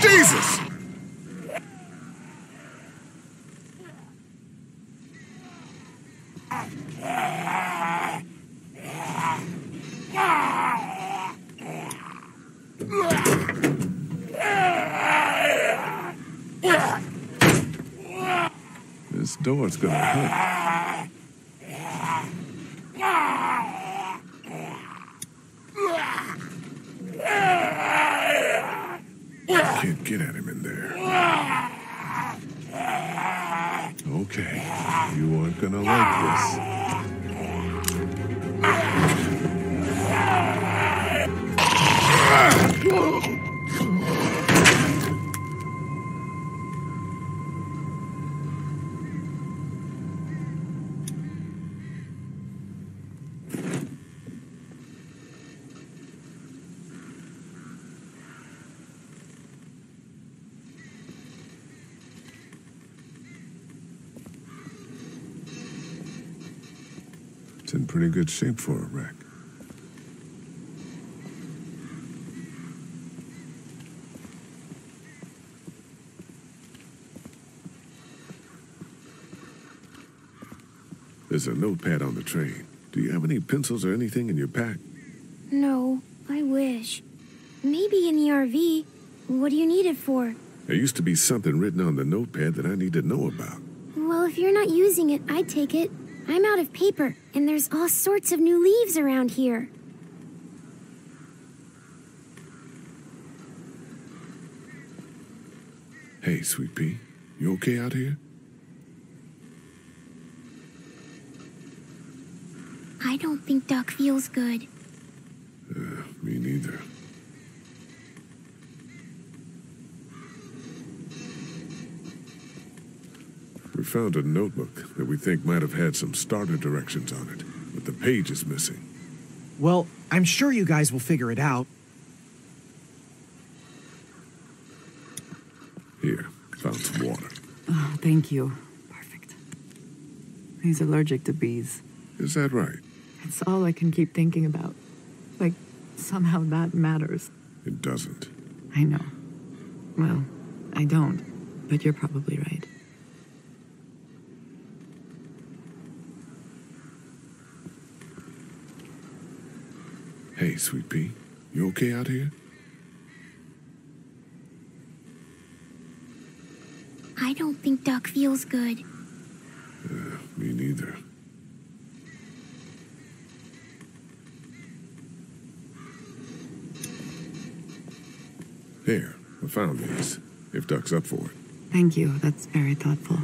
Jesus! This door's gonna hurt. Can't pretty good shape for a wreck. There's a notepad on the train. Do you have any pencils or anything in your pack? No, I wish. Maybe in the RV. What do you need it for? There used to be something written on the notepad that I need to know about. Well, if you're not using it, I'd take it. I'm out of paper, and there's all sorts of new leaves around here. Hey, Sweet Pea, you okay out here? I don't think Duck feels good. Found a notebook that we think might have had some starter directions on it, but the page is missing. Well, I'm sure you guys will figure it out. Here, found some water. Oh, thank you. Perfect. He's allergic to bees. Is that right? It's all I can keep thinking about. Like, somehow that matters. It doesn't. I know. Well, I don't, but you're probably right. Hey, Sweet Pea, you okay out here? I don't think Duck feels good. Uh, me neither. Here, I found these. If Duck's up for it. Thank you. That's very thoughtful.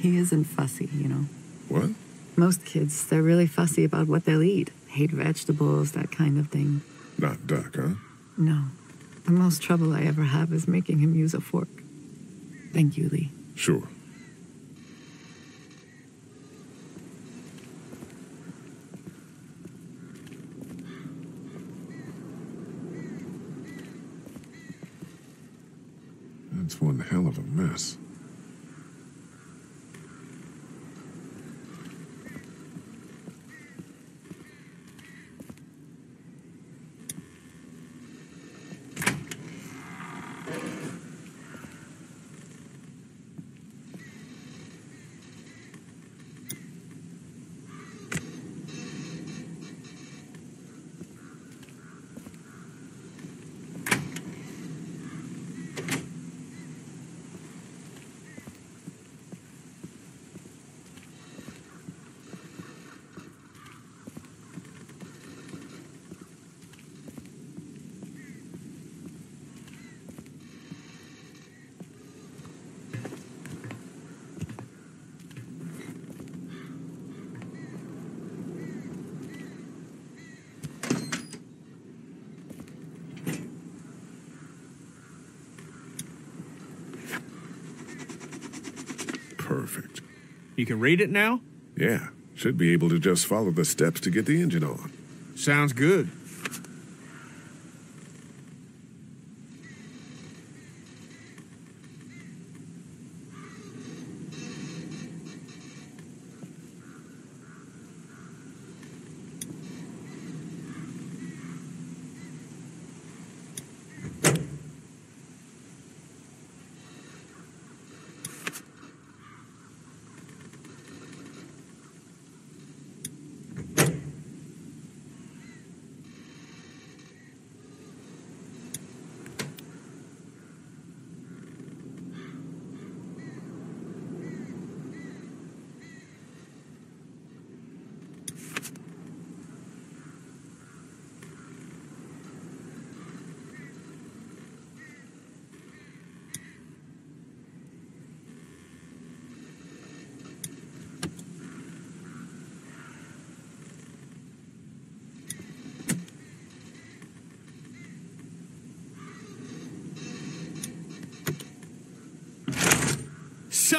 He isn't fussy, you know. What? Most kids, they're really fussy about what they'll eat. Hate vegetables, that kind of thing. Not Duck, huh? No. The most trouble I ever have is making him use a fork. Thank you, Lee. Sure. That's one hell of a mess. Perfect. You can read it now? Yeah, should be able to just follow the steps to get the engine on. Sounds good.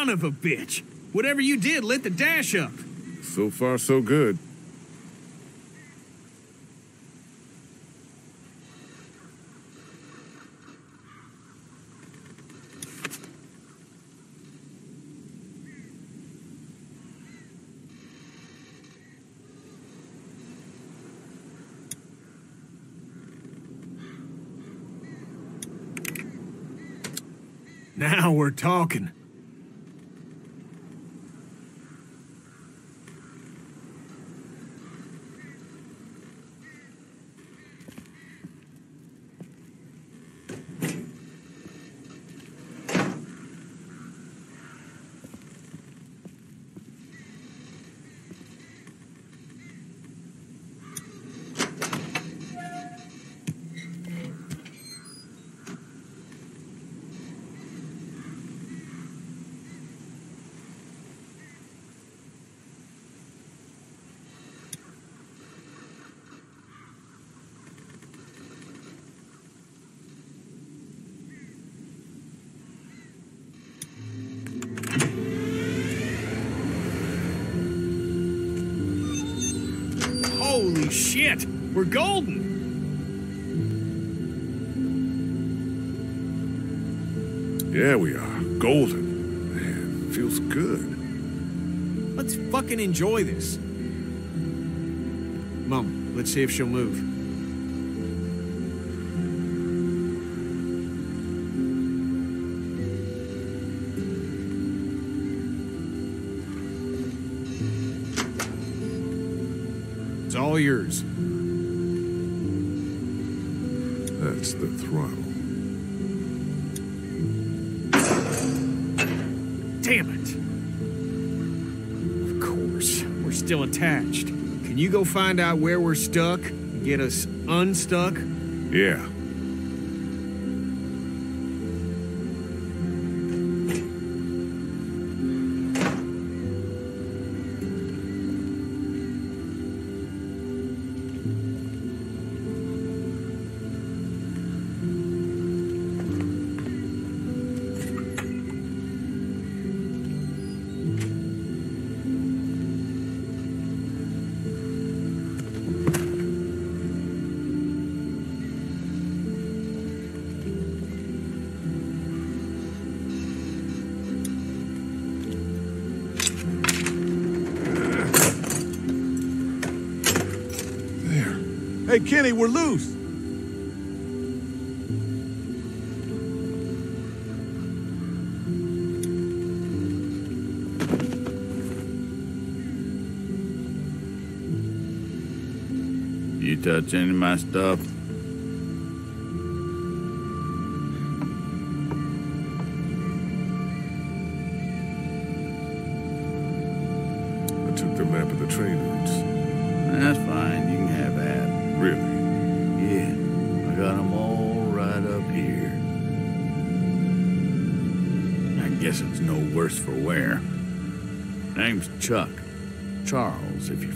Son of a bitch! Whatever you did lit the dash up. So far, so good. Now we're talking. We're golden! Yeah, we are. Golden. Man, feels good. Let's fucking enjoy this. Mom, let's see if she'll move. It's all yours. That's the throttle. Damn it. Of course, we're still attached. Can you go find out where we're stuck and get us unstuck? Yeah. Kenny, we're loose. You touch any of my stuff?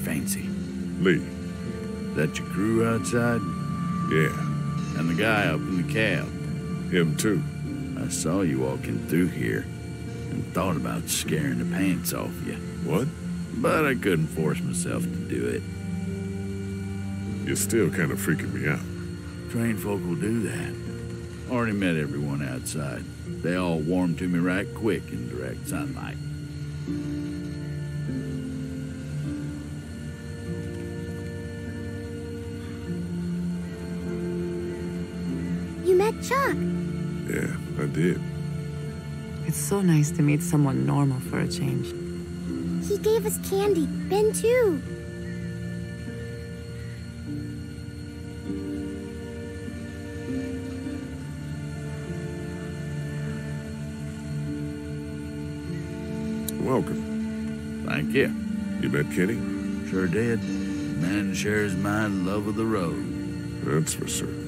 Fancy. Lee. That your crew outside? Yeah. And the guy up in the cab? Him too. I saw you walking through here and thought about scaring the pants off you. What? But I couldn't force myself to do it. You're still kind of freaking me out. Trained folk will do that. Already met everyone outside. They all warmed to me right quick in direct sunlight. So nice to meet someone normal for a change. He gave us candy. Ben, too. Welcome. Thank you. You met Kenny? Sure did. Man shares my love of the road. That's for certain.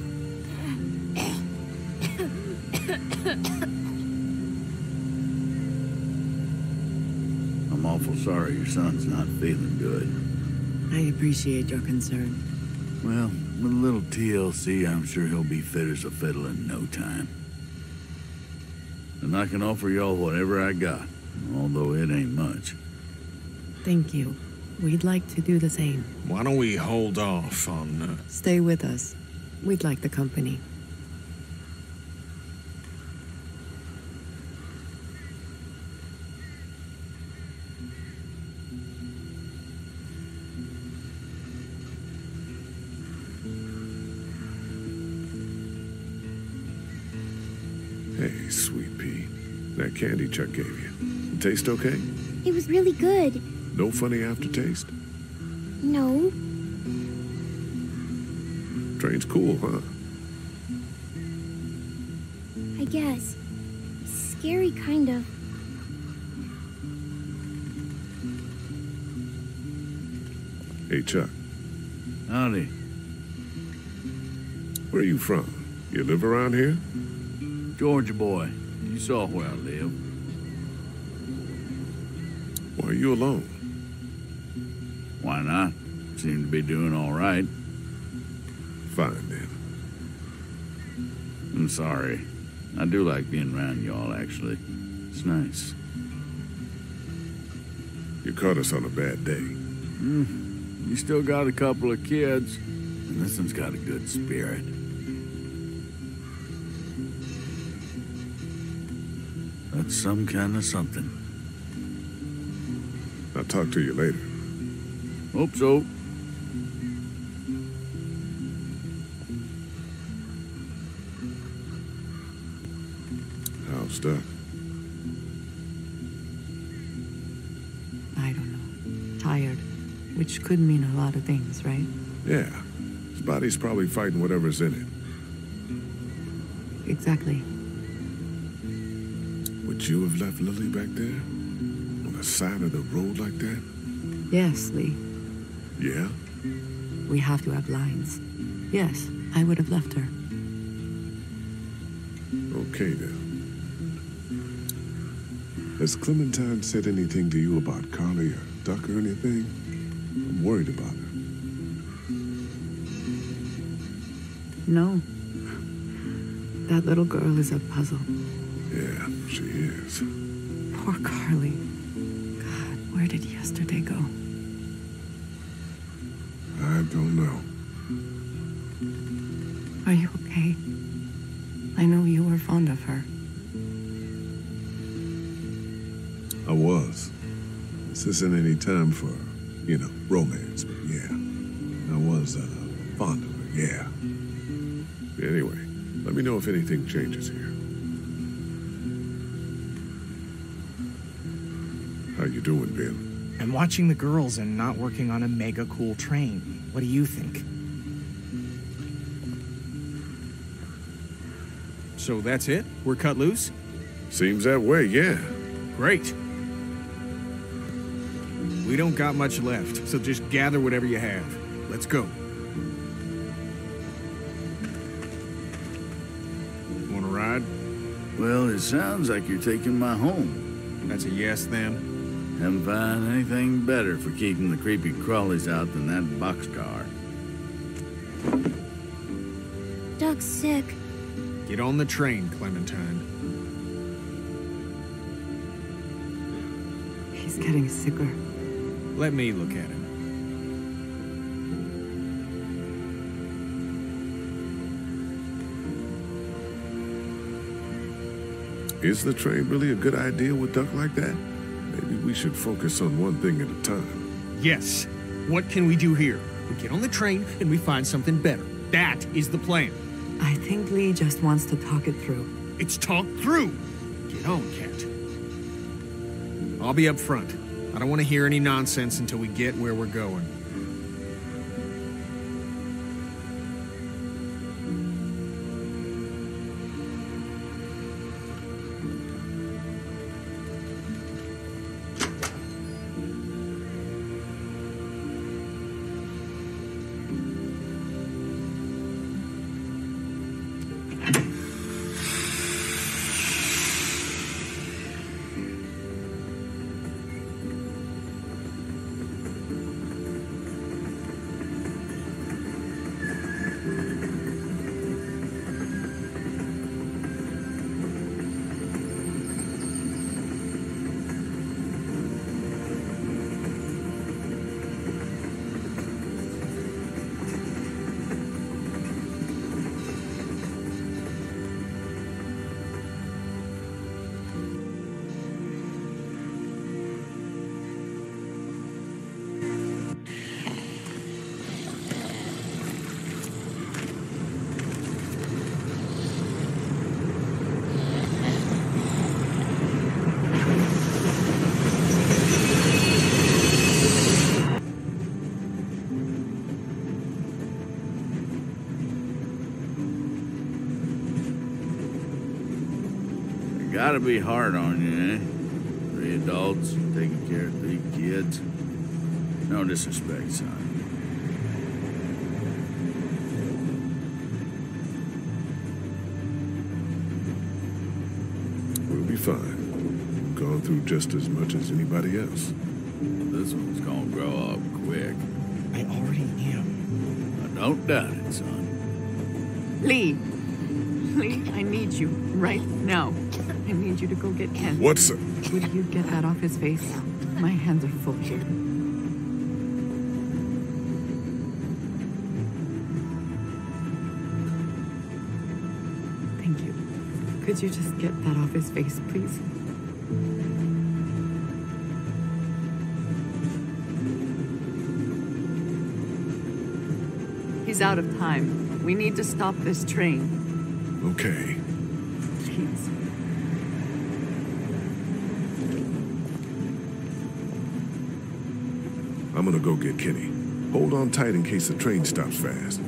Sorry your son's not feeling good. I appreciate your concern. Well, with a little TLC, I'm sure he'll be fit as a fiddle in no time. And I can offer y'all whatever I got, although it ain't much. Thank you. We'd like to do the same. Why don't we hold off on. Uh... Stay with us. We'd like the company. Candy Chuck gave you. Taste okay? It was really good. No funny aftertaste? No. Train's cool, huh? I guess. Scary, kind of. Hey, Chuck. Howdy. Where are you from? You live around here? Georgia boy, you saw where I live. Why are you alone? Why not? Seem to be doing all right. Fine, then. I'm sorry. I do like being around y'all, actually. It's nice. You caught us on a bad day. Mm. You still got a couple of kids, and this one's got a good spirit. That's some kind of something. I'll talk to you later. Hope so. How's Duck? I don't know. Tired. Which could mean a lot of things, right? Yeah. His body's probably fighting whatever's in it. Exactly. Would you have left Lilly back there? On the side of the road like that? Yes, Lee. Yeah? We have to have lines. Yes, I would have left her. Okay then. Has Clementine said anything to you about Carley or Duck or anything? I'm worried about her. No. That little girl is a puzzle. Poor Carley. God, where did yesterday go? I don't know. Are you okay? I know you were fond of her. I was. This isn't any time for, you know, romance, but yeah. I was, uh, fond of her, yeah. Anyway, let me know if anything changes here. Watching the girls and not working on a mega cool train. What do you think? So that's it? We're cut loose? Seems that way, yeah. Great. We don't got much left, so just gather whatever you have. Let's go. Want to ride? Well, it sounds like you're taking my home. That's a yes, then? Haven't found anything better for keeping the creepy crawlies out than that boxcar. Duck's sick. Get on the train, Clementine. He's getting sicker. Let me look at him. Is the train really a good idea with Duck like that? Maybe we should focus on one thing at a time. Yes. What can we do here? We get on the train and we find something better. That is the plan. I think Lee just wants to talk it through. It's talked through. Get on, Cat. I'll be up front. I don't want to hear any nonsense until we get where we're going. Gotta be hard on you, eh? Three adults taking care of three kids. No disrespect, son. We'll be fine. We've gone through just as much as anybody else. This one's gonna grow up quick. I already am. I don't doubt it, son. Lee! Lee, I need you right now you to go get Ken. What's... Would you get that off his face? My hands are full here. Thank you. Could you just get that off his face, please? He's out of time. We need to stop this train. Okay. I'm gonna go get Kenny. Hold on tight in case the train stops fast.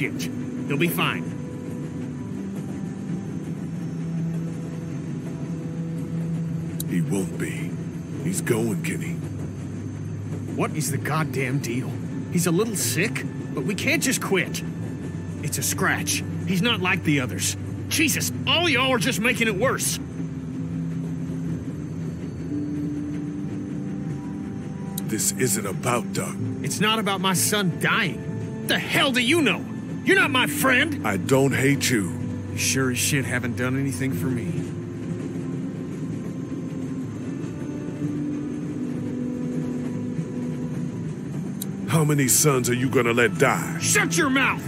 Shit. He'll be fine. He won't be. He's going, Kenny. What is the goddamn deal? He's a little sick, but we can't just quit. It's a scratch. He's not like the others. Jesus, all y'all are just making it worse. This isn't about Doug. It's not about my son dying. What The hell do you know? You're not my friend. I don't hate you. You sure as shit haven't done anything for me. How many sons are you gonna let die? Shut your mouth!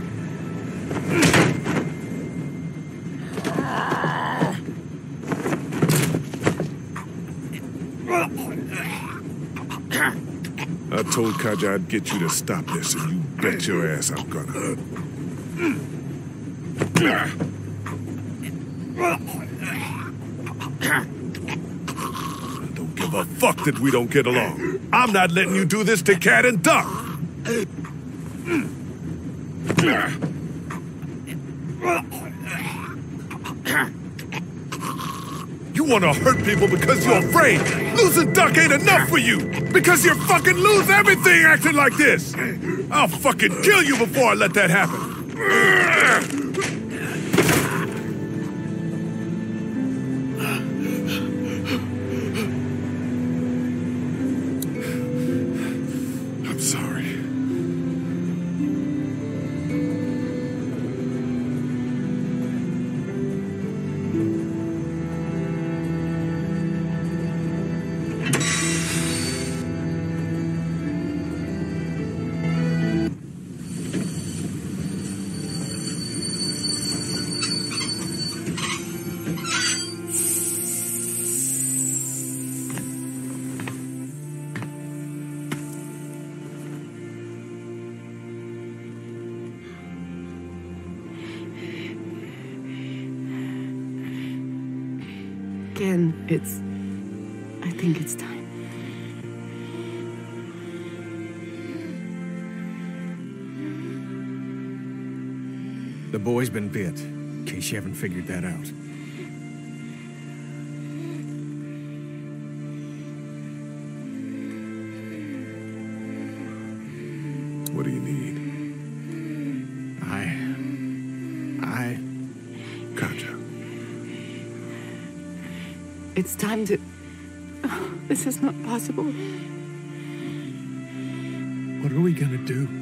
I told Katjaa I'd get you to stop this, and you bet your ass I'm gonna. I don't give a fuck that we don't get along. I'm not letting you do this to Cat and Duck. You want to hurt people because you're afraid. Losing Duck ain't enough for you. Because you fucking lose everything acting like this. I'll fucking kill you before I let that happen. Boy's been bit, in case you haven't figured that out. What do you need? I. I. Katjaa. It's time to. this is not possible. What are we gonna do?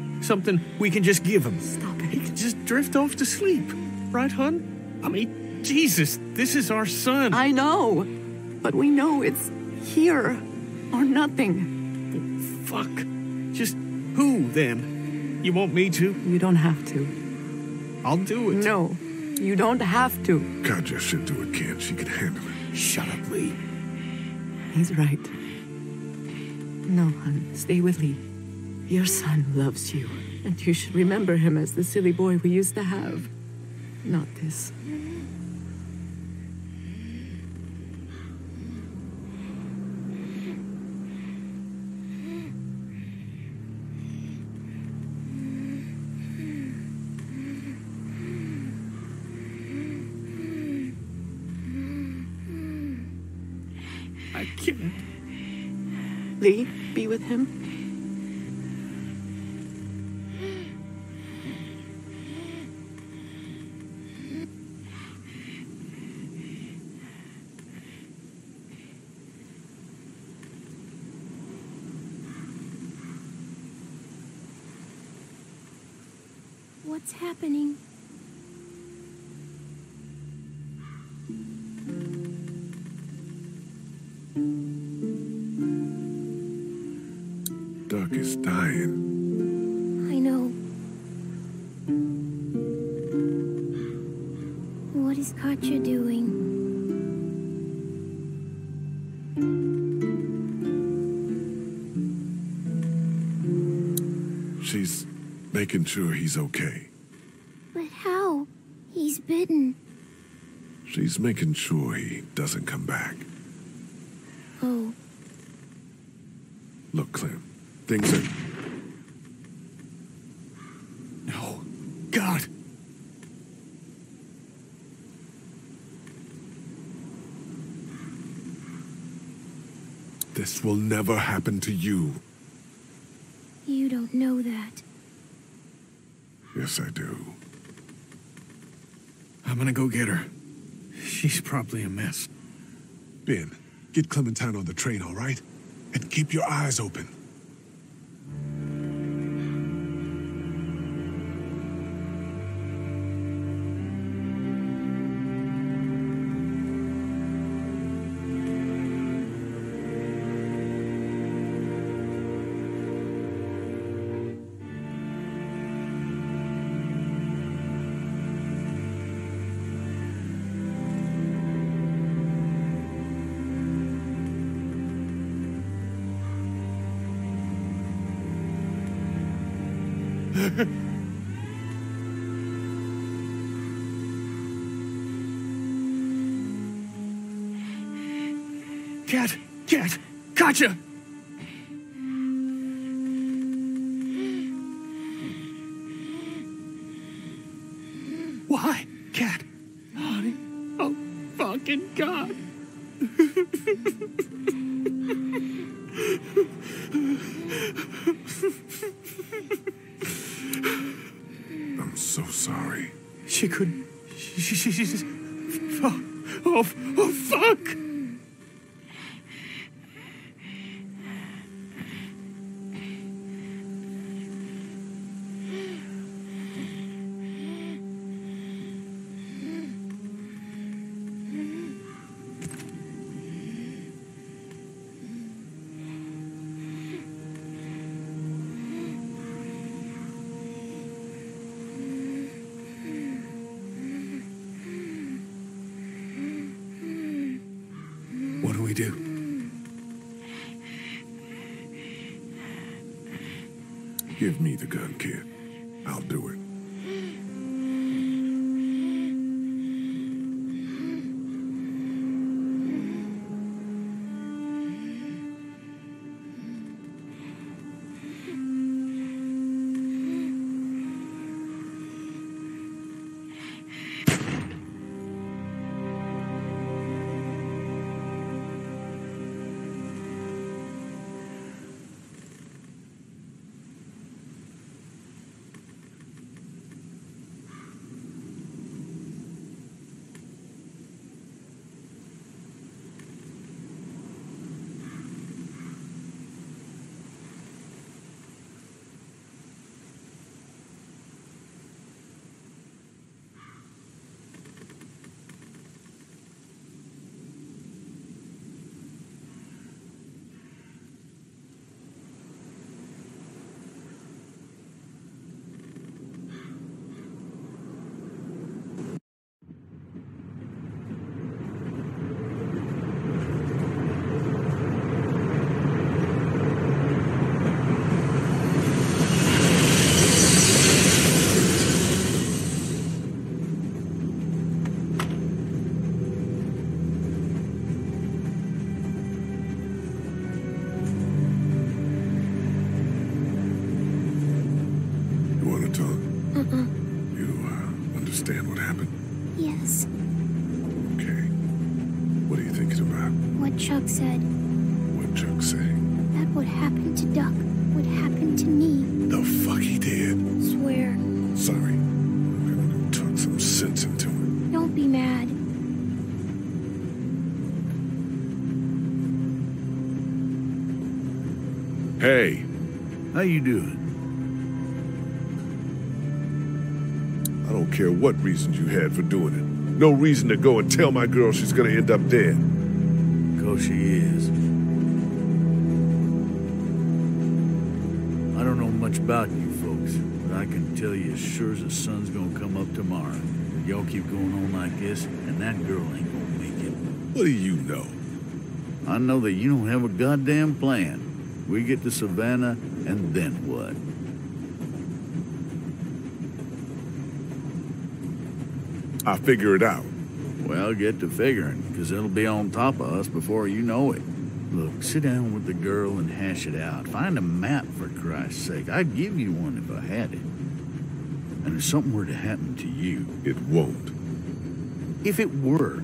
something we can just give him? Stop it. He can just drift off to sleep. Right, hun? I mean, Jesus, this is our son. I know. But we know it's here or nothing. Fuck. Just who then? You want me to? You don't have to. I'll do it. No, you don't have to. Katjaa should do it, Ken. She can handle it. Shut up, Lee. He's right. No, hon, stay with Lee. Your son loves you, and you should remember him as the silly boy we used to have. Not this. I can't. Lee, be with him. What's happening? Duck is dying. I know. What is Katjaa doing? She's making sure he's okay. She's making sure he doesn't come back. Oh, Look, Clem, things are. No. God. This will never happen to you. you don't know that. Yes, I do. I'm gonna go get her. She's probably a mess. Ben, get Clementine on the train, all right? And keep your eyes open. Sense into him. Don't be mad. Hey, How you doing? I don't care what reasons you had for doing it. No reason to go and tell my girl she's gonna end up dead. Cause she is. I don't know much about you folks, but I can tell you as sure as the sun's gonna come up tomorrow. Y'all keep going on like this, and that girl ain't gonna make it. What do you know? I know that you don't have a goddamn plan. We get to Savannah, and then what? I figure it out. Well, get to figuring, because it'll be on top of us before you know it. Look, sit down with the girl and hash it out. Find a map, for Christ's sake. I'd give you one if I had it. And if something were to happen to you... It won't. If it were,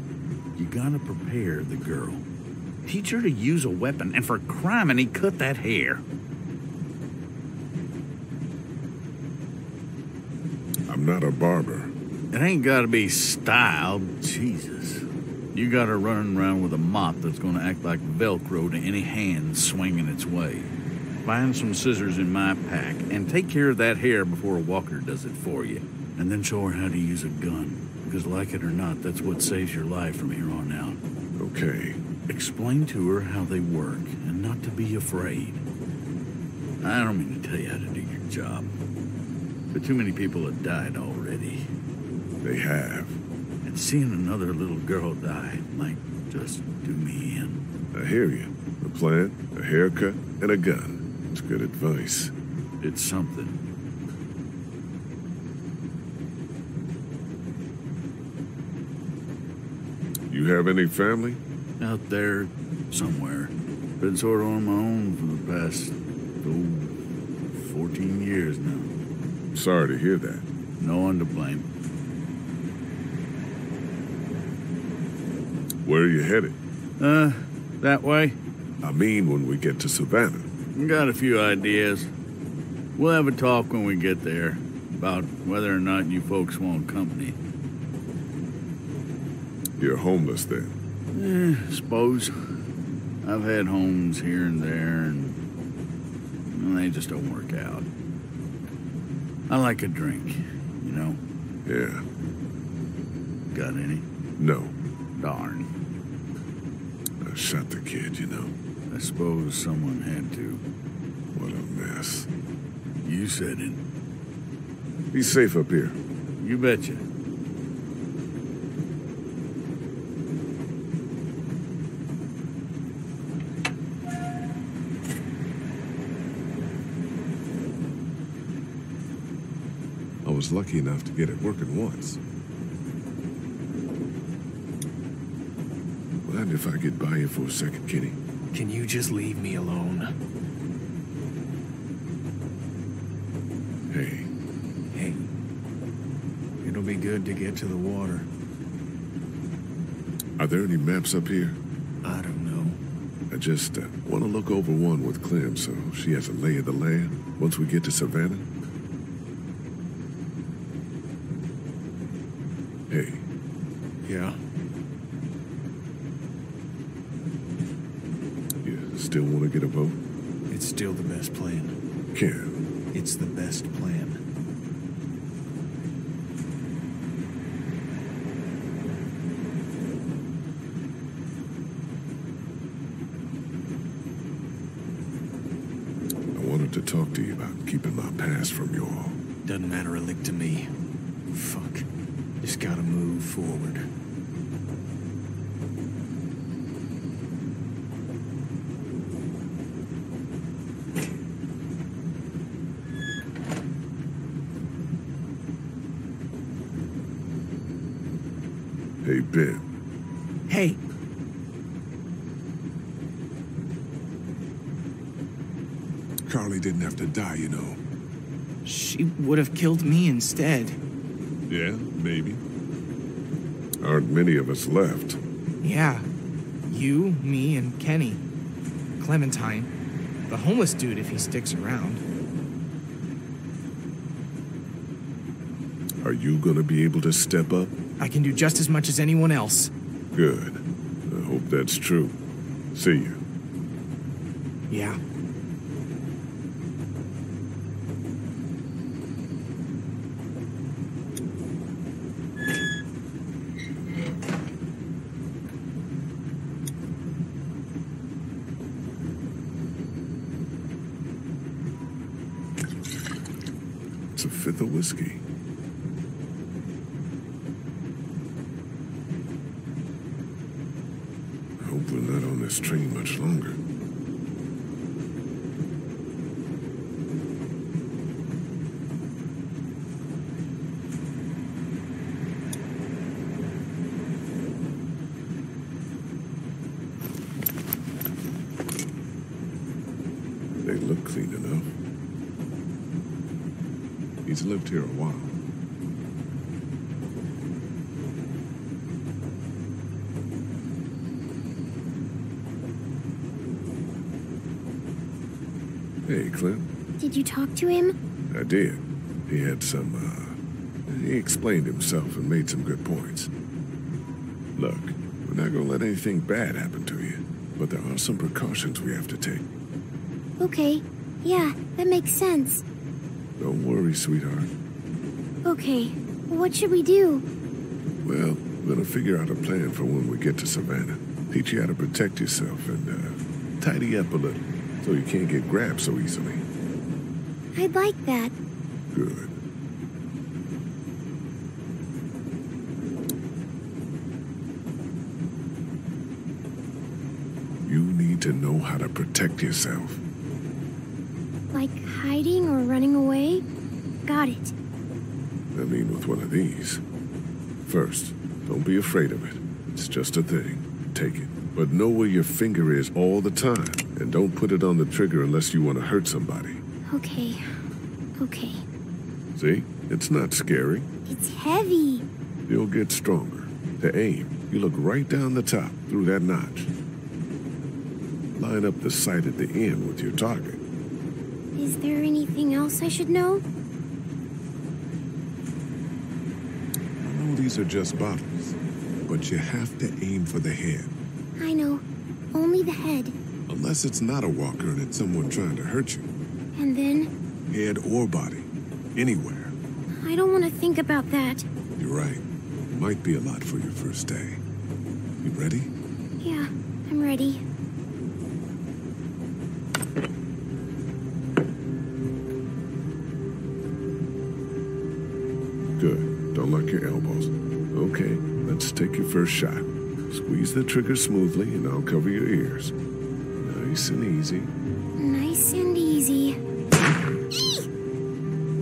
you gotta prepare the girl. Teach her to use a weapon, and for crime, he cut that hair. I'm not a barber. It ain't gotta be styled. Jesus. You got her running around with a mop that's gonna act like Velcro to any hand swinging its way. Find some scissors in my pack and take care of that hair before a walker does it for you. And then show her how to use a gun. Because, like it or not, that's what saves your life from here on out. Okay. Explain to her how they work and not to be afraid. I don't mean to tell you how to do your job, but too many people have died already. They have. And seeing another little girl die might just do me in. I hear you. A plan, a haircut, and a gun. It's good advice. It's something. You have any family? Out there, somewhere. Been sort of on my own for the past, oh, 14 years now. Sorry to hear that. No one to blame. Where are you headed? Uh, that way? I mean, when we get to Savannah. Got a few ideas. We'll have a talk when we get there about whether or not you folks want company. You're homeless then. Eh, suppose. I've had homes here and there, and well, they just don't work out. I like a drink, you know? Yeah. Got any? No. Darn. I shot the kid, you know. I suppose someone had to. What a mess. You said it. Be safe up here. You betcha. I was lucky enough to get it working once. Mind if I get by you for a second, Kitty? Can you just leave me alone? Hey, Hey, it'll be good to get to the water. are there any maps up here? I don't know. I just uh, want to look over one with Clem so she has a lay of the land once we get to Savannah. Hey, Yeah? you still want to get a vote? It's still the best plan. Can. It's the best plan. I wanted to talk to you about keeping my past from you all. Doesn't matter a lick to me. Fuck. Just gotta move forward. Hey, Ben. Hey, Carley didn't have to die, you know. she would have killed me instead. Yeah, maybe. Aren't many of us left. Yeah. You, me, and Kenny. Clementine. The homeless dude if he sticks around. Are you gonna be able to step up? I can do just as much as anyone else. Good. I hope that's true. See you. Yeah. It's a fifth of whiskey. I hope we're not on this train much longer. They look clean enough. Here a while. Hey, Clint. Did you talk to him? I did. He had some, uh, he explained himself and made some good points. Look, we're not gonna let anything bad happen to you, but there are some precautions we have to take. Okay. Yeah, that makes sense. Don't worry, sweetheart. Okay. What should we do? Well, we're gonna figure out a plan for when we get to Savannah. Teach you how to protect yourself and, uh, tidy up a little so you can't get grabbed so easily. I'd like that. Good. You need to know how to protect yourself. Like hiding or running away? Got it. I mean, with one of these. First, don't be afraid of it. It's just a thing. Take it. But know where your finger is all the time, and don't put it on the trigger unless you want to hurt somebody. Okay. Okay. See? It's not scary. It's heavy. You'll get stronger. To aim, you look right down the top through that notch. Line up the sight at the end with your target. Is there anything else I should know? I know these are just bottles, but you have to aim for the head. I know. Only the head. Unless it's not a walker and it's someone trying to hurt you. And then? Head or body. Anywhere. I don't want to think about that. You're right. Might be a lot for your first day. You ready? Yeah, I'm ready. First shot. Squeeze the trigger smoothly and I'll cover your ears. Nice and easy. Nice and easy.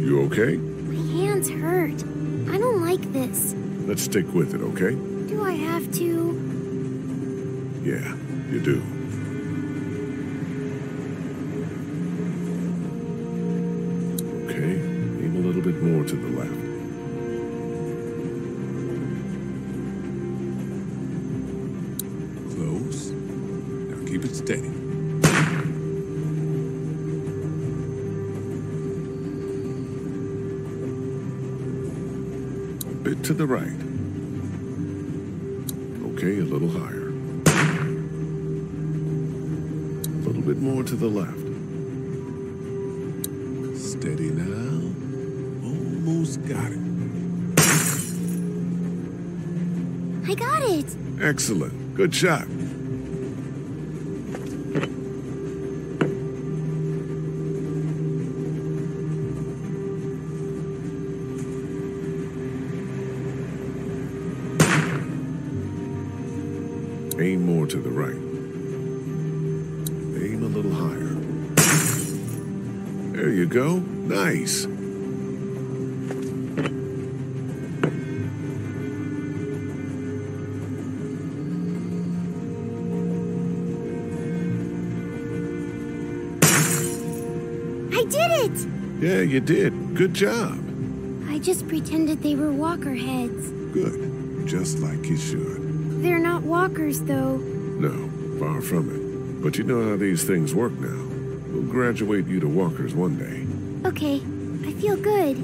You okay? My hands hurt. I don't like this. Let's stick with it, okay? Do I have to? Yeah, you do. Okay, aim a little bit more to the left. To the right. Okay, a little higher. A little bit more to the left. Steady now. Almost got it. I got it. Excellent. Good shot. You did. Good job. I just pretended they were walker heads. Good. Just like you should. They're not walkers, though. No, far from it. But you know how these things work now. We'll graduate you to walkers one day. Okay, I feel good.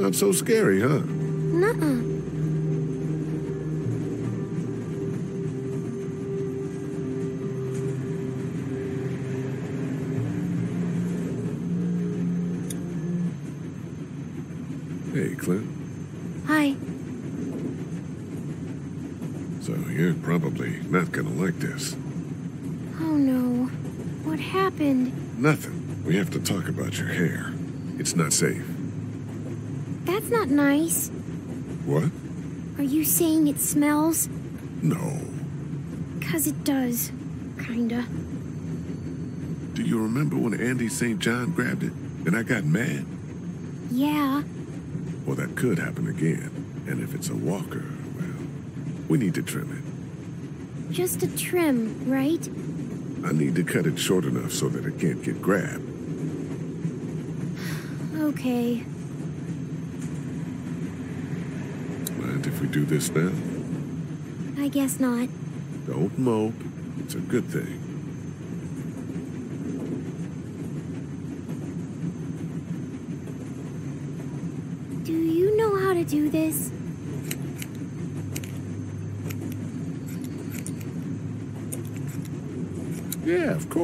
Not so scary, huh? Nuh-uh. Nothing. We have to talk about your hair. It's not safe. That's not nice. What? Are you saying it smells? No. Cause it does. Kinda. Do you remember when Andy St. John grabbed it and I got mad? Yeah. Well, that could happen again. And if it's a walker, well, we need to trim it. Just a trim, right? I need to cut it short enough so that it can't get grabbed. Okay. Mind if we do this now? I guess not. Don't mope. It's a good thing. Do you know how to do this?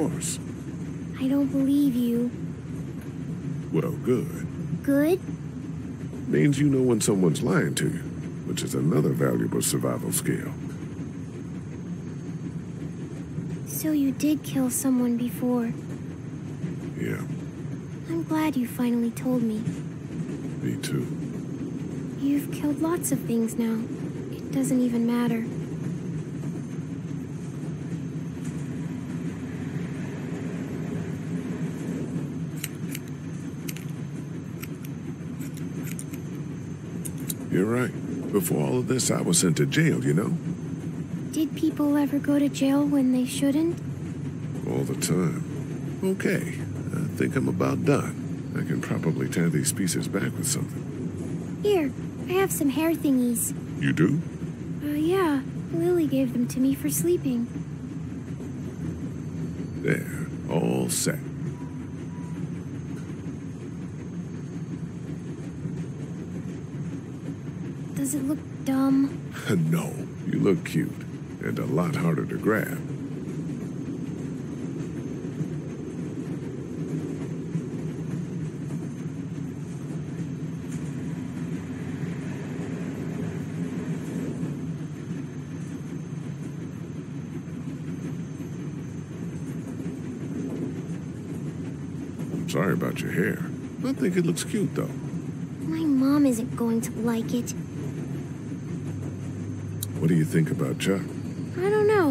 Course. I don't believe you. Well, good. Good? Means you know when someone's lying to you, which is another valuable survival skill. So you did kill someone before. Yeah, I'm glad you finally told me. me too. You've killed lots of things now. It doesn't even matter. You're right. Before all of this, I was sent to jail, you know? Did people ever go to jail when they shouldn't? All the time. Okay, I think I'm about done. I can probably tie these pieces back with something. Here, I have some hair thingies. You do? Uh, yeah. Lilly gave them to me for sleeping. There, all set. Does it look dumb? no, you look cute, and a lot harder to grab. I'm sorry about your hair. I think it looks cute, though. My mom isn't going to like it. What do you think about Chuck? I don't know.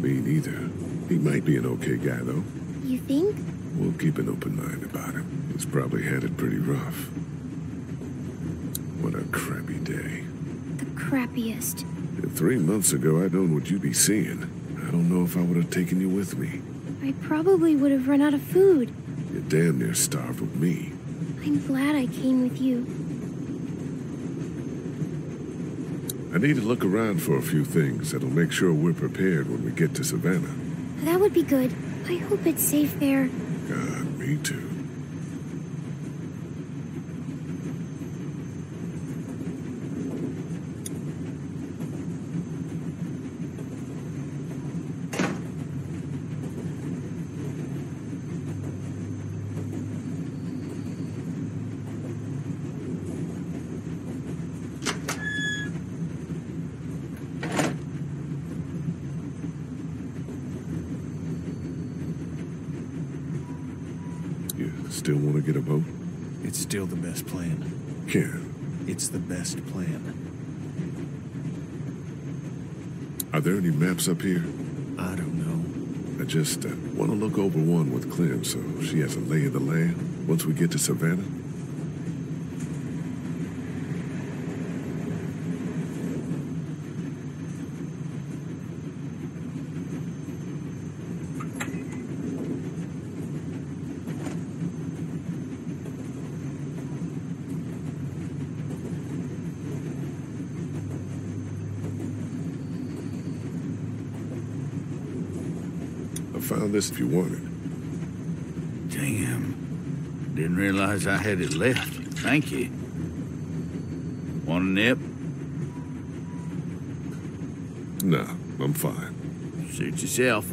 Me neither. He might be an okay guy, though. You think? We'll keep an open mind about him. He's probably had it pretty rough. What a crappy day. The crappiest. If three months ago I'd known what you'd be seeing, I don't know if I would have taken you with me. I probably would have run out of food. You're damn near starved with me. I'm glad I came with you. I need to look around for a few things that'll make sure we're prepared when we get to Savannah. That would be good. I hope it's safe there. God, me too. You still want to get a boat? It's still the best plan. Ken, It's the best plan. are there any maps up here? I don't know. I just uh, want to look over one with Clem so she has a lay of the land once we get to Savannah. found this if you want it. Damn. Didn't realize I had it left. Thank you. Want a nip? Nah, I'm fine. Suit yourself.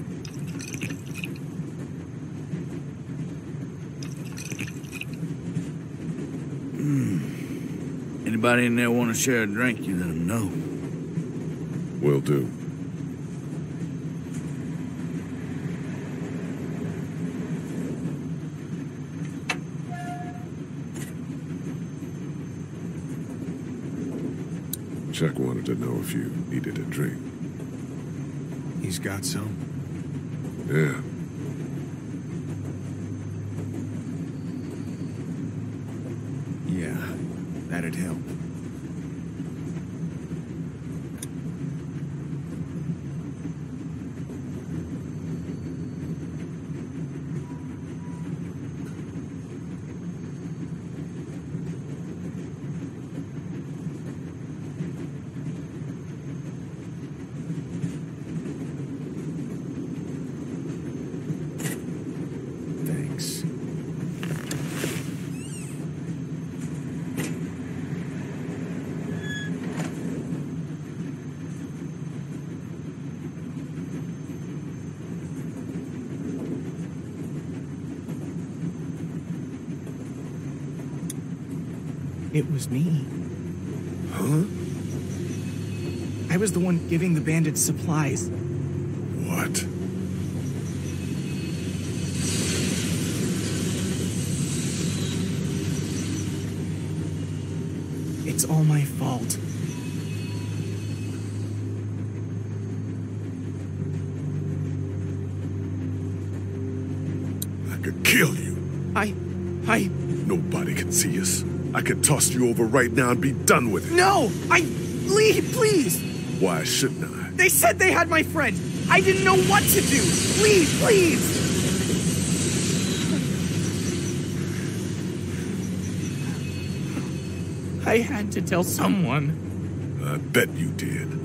Hmm. Anybody in there want to share a drink, you let them know. Will do. Chuck wanted to know if you needed a drink. He's got some. Yeah. Yeah, was me. Huh? I was the one giving the bandits supplies. What? It's all my fault. I could kill you. I. I. Nobody can see us. I could toss you over right now and be done with it. No! I. Leave, please! Why shouldn't I? They said they had my friend. I didn't know what to do. Leave, please! I had to tell someone. I bet you did.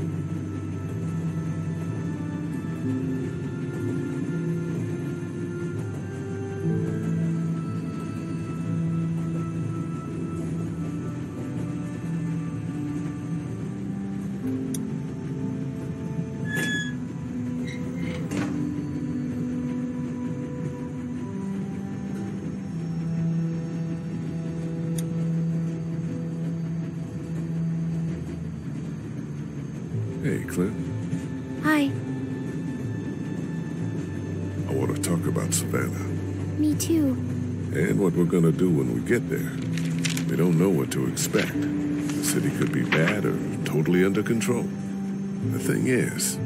Control. The thing is,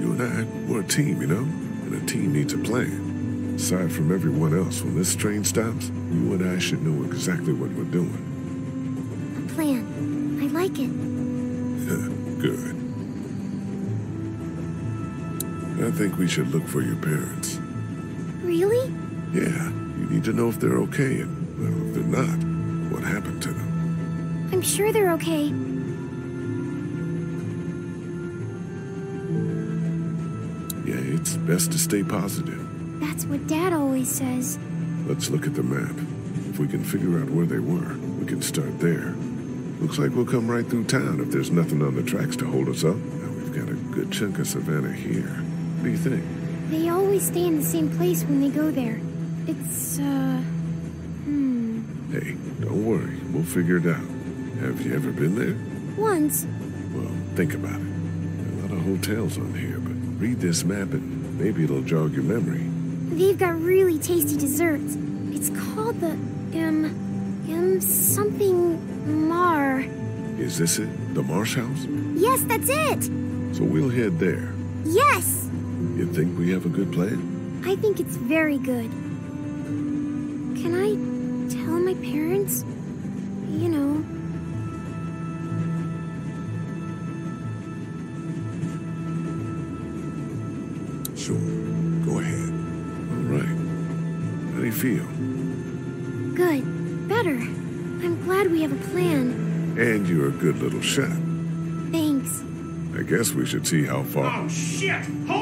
you and I, we're a team, you know? And a team needs a plan. Aside from everyone else, when this train stops, you and I should know exactly what we're doing. A plan. I like it. Good. I think we should look for your parents. Really? Yeah, you need to know if they're okay, and, well, if they're not, what happened to them. I'm sure they're okay. Best to stay positive. That's what Dad always says. Let's look at the map. If we can figure out where they were, we can start there. Looks like we'll come right through town if there's nothing on the tracks to hold us up. Now we've got a good chunk of Savannah here. What do you think? They always stay in the same place when they go there. It's, uh. Hmm. Hey, don't worry. We'll figure it out. Have you ever been there? Once. Well, think about it. There are a lot of hotels on here, but read this map and maybe it'll jog your memory. They've got really tasty desserts. It's called the M. M. something Mar. Is this it? The Marsh House? Yes, that's it! So we'll head there. Yes! You think we have a good plan? I think it's very good. Can I tell my parents? Good little shot. Thanks. I guess we should see how far. Oh, shit! Hold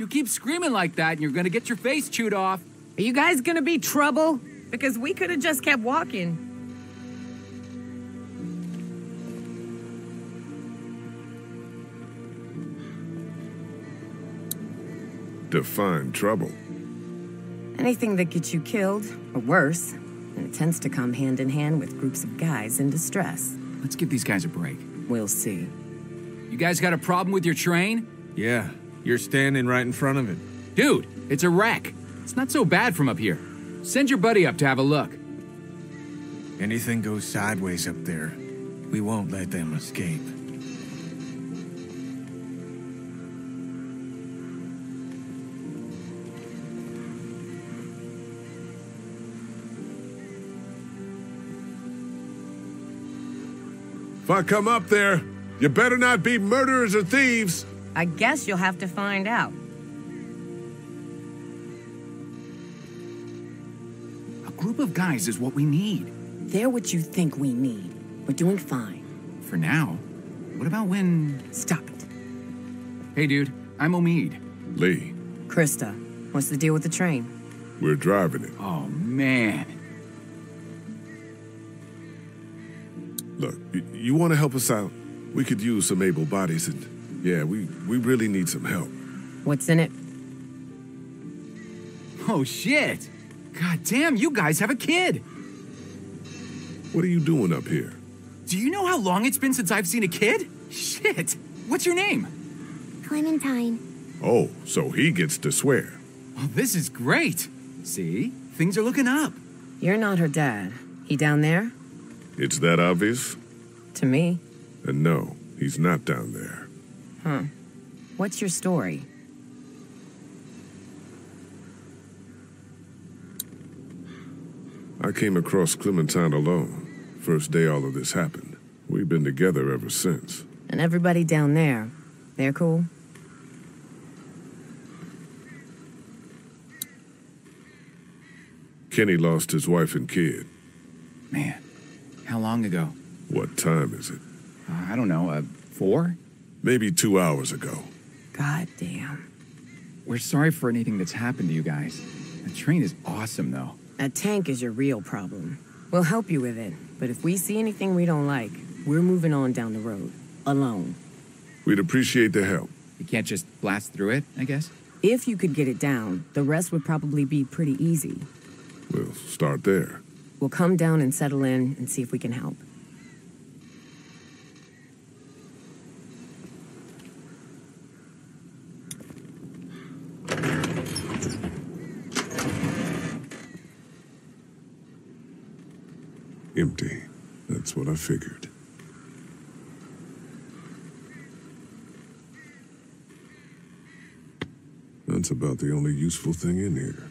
you keep screaming like that and you're gonna get your face chewed off. Are you guys gonna be trouble? Because we could have just kept walking. Define trouble. Anything that gets you killed, or worse, and it tends to come hand in hand with groups of guys in distress. Let's give these guys a break. We'll see. You guys got a problem with your train? Yeah, you're standing right in front of it. Dude, it's a wreck. It's not so bad from up here. Send your buddy up to have a look. Anything goes sideways up there, we won't let them escape. If I come up there, you better not be murderers or thieves. I guess you'll have to find out. A group of guys is what we need. They're what you think we need. We're doing fine. For now. What about when. Stop it. Hey, dude, I'm Omid. Lee, Krista, what's the deal with the train? we're driving it. Oh, man. Look, y- you want to help us out? We could use some able bodies, and yeah, we, we really need some help. What's in it? Oh, shit. God damn, you guys have a kid. What are you doing up here? Do you know how long it's been since I've seen a kid? Shit. What's your name? Clementine. Oh, so he gets to swear. Well, this is great. See? Things are looking up. You're not her dad. He down there? It's that obvious? To me. And no, he's not down there. Huh. What's your story? I came across Clementine alone. First day all of this happened. We've been together ever since. And everybody down there, they're cool? Kenny lost his wife and kid. Man, how long ago? What time is it? Uh, I don't know, uh, four? Maybe two hours ago. God damn. We're sorry for anything that's happened to you guys. The train is awesome, though. A tank is your real problem. We'll help you with it, but if we see anything we don't like, we're moving on down the road. Alone. We'd appreciate the help. You can't just blast through it, I guess? If you could get it down, the rest would probably be pretty easy. We'll start there. We'll come down and settle in and see if we can help. Empty. That's what I figured. That's about the only useful thing in here.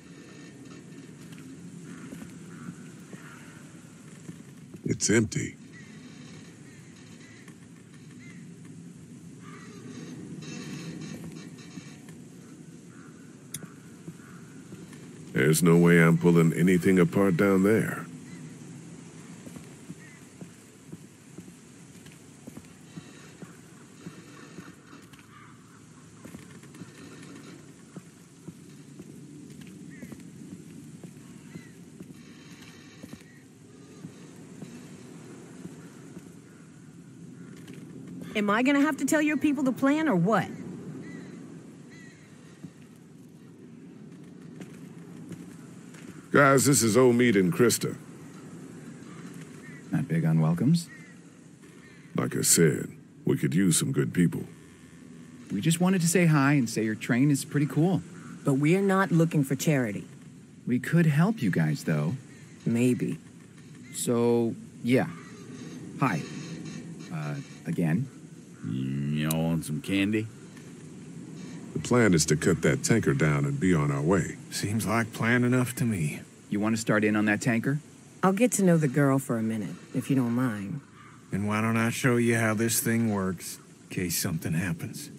It's empty. There's no way I'm pulling anything apart down there. Am I gonna have to tell your people the plan or what? Guys, this is Omid and Krista. Not big on welcomes. Like I said, we could use some good people. We just wanted to say hi and say your train is pretty cool. But we're not looking for charity. We could help you guys, though. Maybe. So, yeah. Hi. Uh, again. Y'all want some candy? The plan is to cut that tanker down and be on our way. Seems like plan enough to me. You want to start in on that tanker? I'll get to know the girl for a minute, if you don't mind. And why don't I show you how this thing works, in case something happens?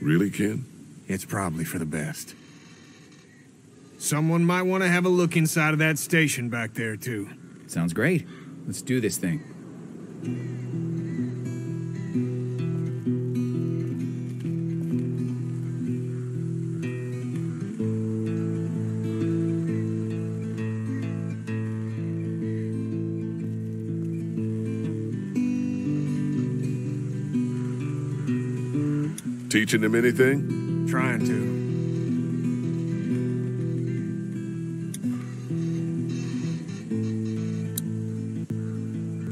Really, Ken? It's probably for the best. Someone might want to have a look inside of that station back there, too. Sounds great. Let's do this thing. Teaching him anything? Trying to.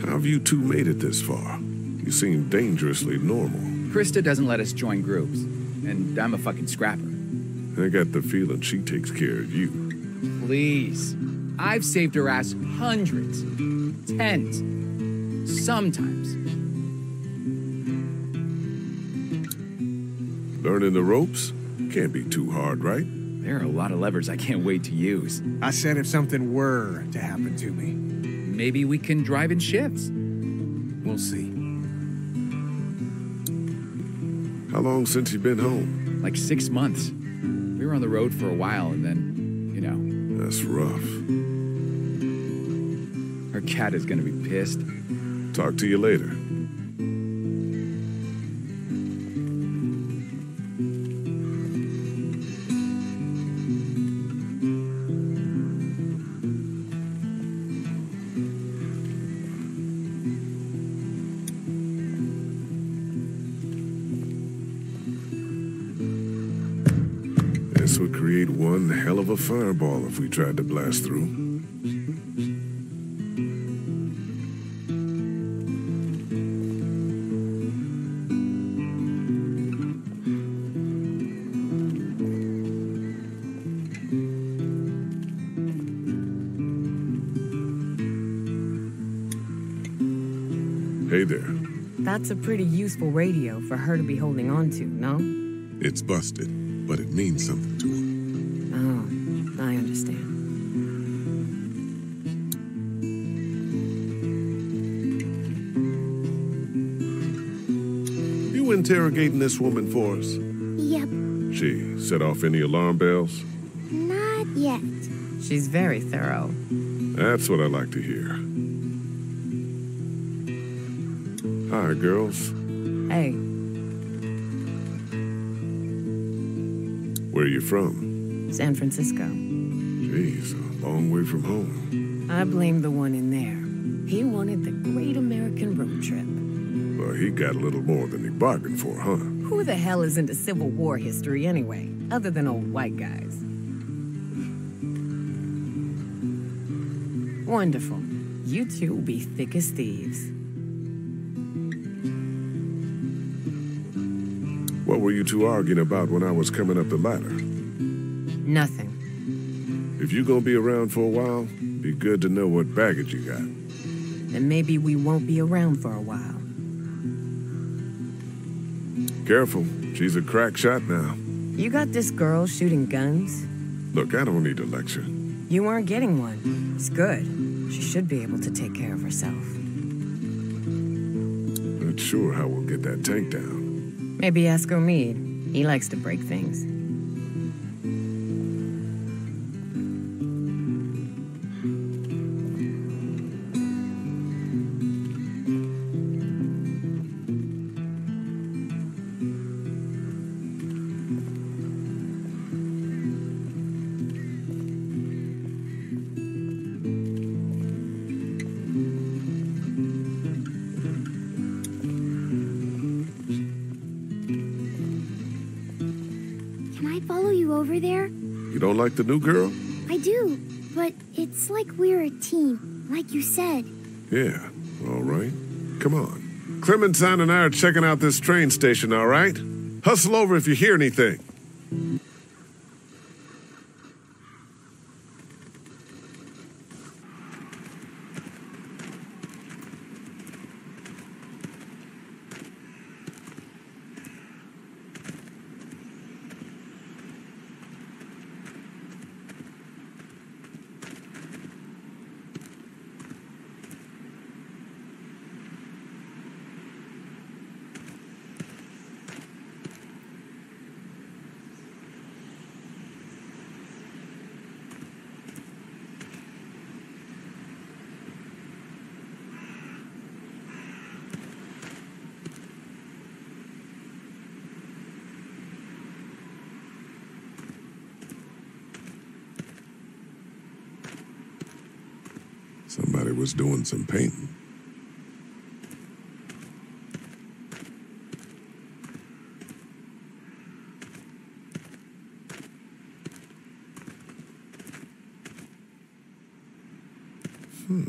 How have you two made it this far? You seem dangerously normal. Krista doesn't let us join groups, and I'm a fucking scrapper. I got the feeling she takes care of you. Please. I've saved her ass hundreds, tens, sometimes. Learning the ropes? Can't be too hard, right? There are a lot of levers I can't wait to use. I said if something were to happen to me. Maybe we can drive in shifts. We'll see. How long since you've been home? Like six months. We were on the road for a while, and then, you know. That's rough. Our cat is gonna be pissed. Talk to you later. If we tried to blast through. Hey there. That's a pretty useful radio for her to be holding on to, no? It's busted, but it means something to her. Interrogating this woman for us? Yep, She set off any alarm bells? not yet. She's very thorough. That's what I like to hear. Hi, girls. Hey, Where are you from? San Francisco. Jeez, a long way from home. I blame the one in there. He wanted the great American road trip. Well, he got a little more than he bargained for, huh? Who the hell is into Civil War history anyway, other than old white guys? Wonderful. You two will be thick as thieves. What were you two arguing about when I was coming up the ladder? Nothing. If you're gonna be around for a while, be good to know what baggage you got. And maybe we won't be around for a while. Careful, she's a crack shot now. You got this girl shooting guns? Look, I don't need a lecture. You aren't getting one. It's good. She should be able to take care of herself. Not sure how we'll get that tank down. Maybe ask Omid. He likes to break things. Like the new girl? I do, but it's like we're a team, like you said. Yeah, all right. Come on. Clementine and I are checking out this train station, all right? Hustle over if you hear anything. was doing some painting. Hmm.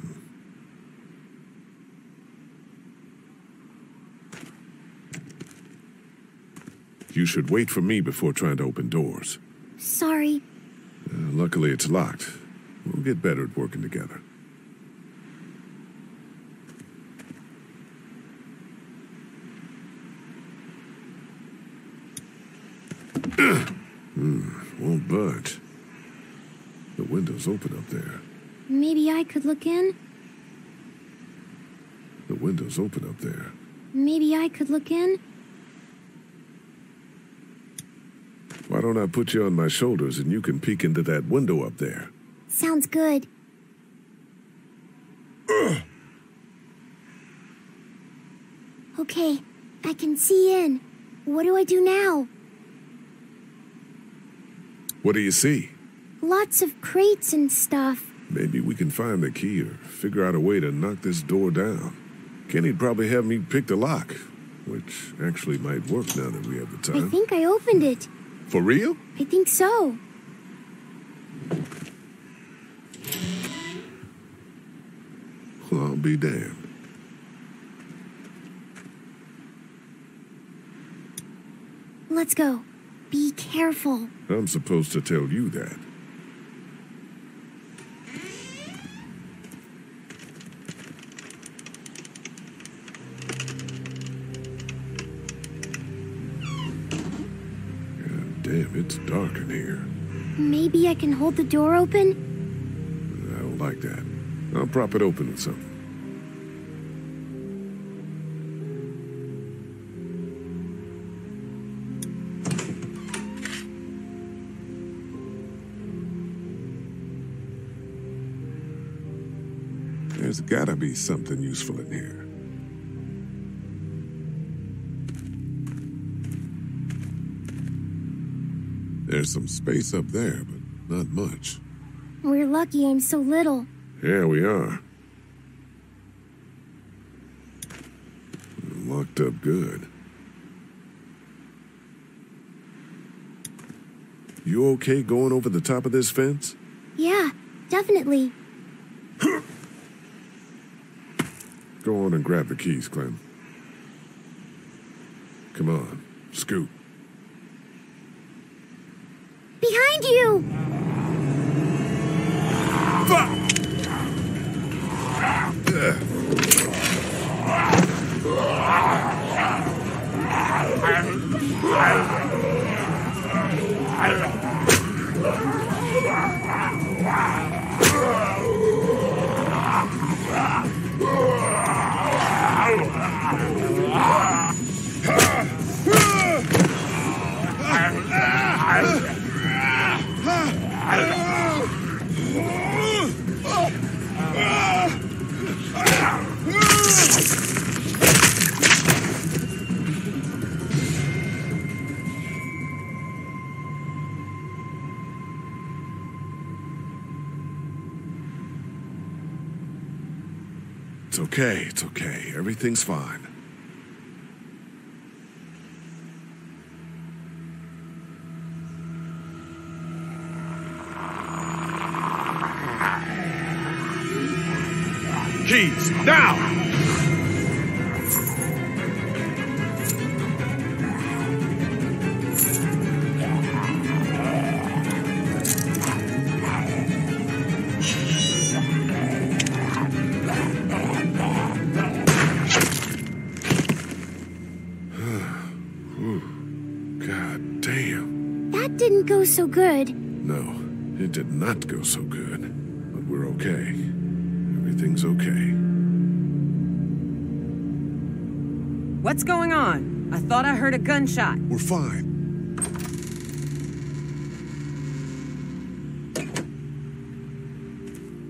You should wait for me before trying to open doors. Sorry. Uh, luckily, it's locked. We'll get better at working together. hmm, won't budge. The window's open up there. Maybe I could look in? The window's open up there. Maybe I could look in? Why don't I put you on my shoulders and you can peek into that window up there? Sounds good. Okay, I can see in. What do I do now? What do you see? Lots of crates and stuff. Maybe we can find the key or figure out a way to knock this door down. Kenny'd probably have me pick the lock, which actually might work now that we have the time. I think I opened it. For real? I think so. Well, I'll be damned. Let's go. Be careful. I'm supposed to tell you that. It's dark in here. Maybe I can hold the door open? I don't like that. I'll prop it open with something. There's gotta be something useful in here. There's some space up there, but not much. We're lucky I'm so little. Yeah, we are. Locked up good. You okay going over the top of this fence? Yeah, definitely. Go on and grab the keys, Clem. Come on, scoot. Everything's fine. Keys, now! Not so good. But we're okay. Everything's okay. What's going on? I thought I heard a gunshot. We're fine.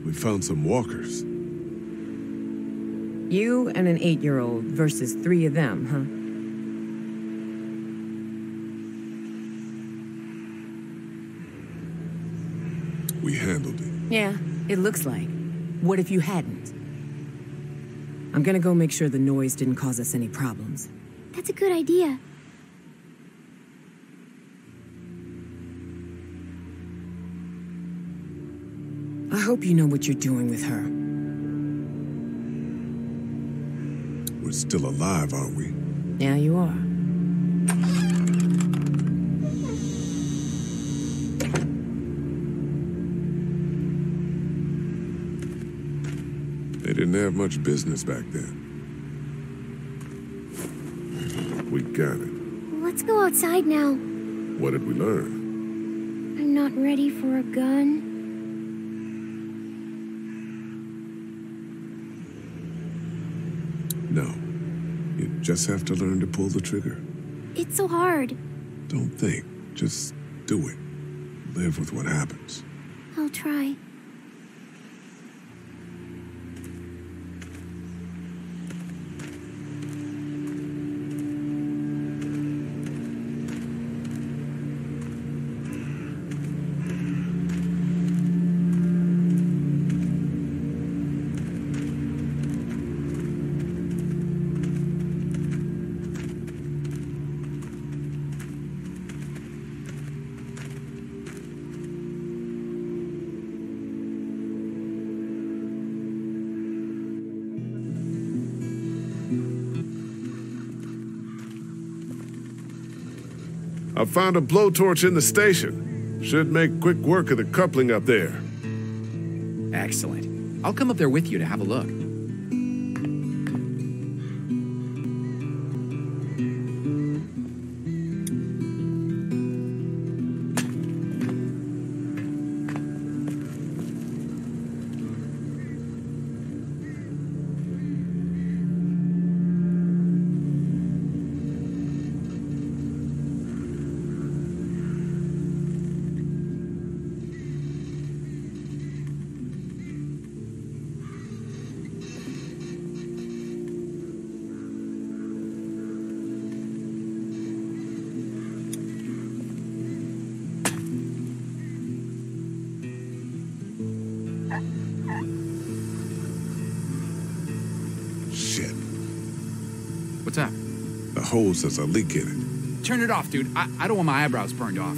We found some walkers. You and an eight year old versus three of them, huh? Yeah, it looks like. What if you hadn't? I'm gonna go make sure the noise didn't cause us any problems. That's a good idea. I hope you know what you're doing with her. We're still alive, aren't we? Yeah, you are. Much business back then. We got it. Let's go outside now. What did we learn? I'm not ready for a gun. No. You just have to learn to pull the trigger. It's so hard. Don't think. Just do it. Live with what happens. I'll try. I found a blowtorch in the station. Should make quick work of the coupling up there. Excellent. I'll come up there with you to have a look. Hose a leak in it. Turn it off, dude. I, I don't want my eyebrows burned off.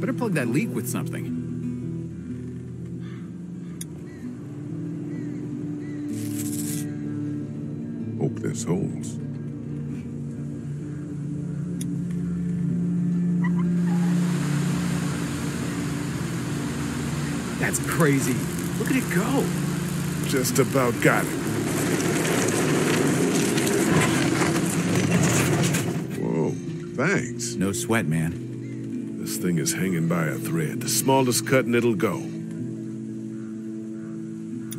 Better plug that leak with something. Hope there's holes. That's crazy. Look at it go. Just about got it. Whoa, thanks. No sweat, man. This thing is hanging by a thread. The smallest cut and it'll go.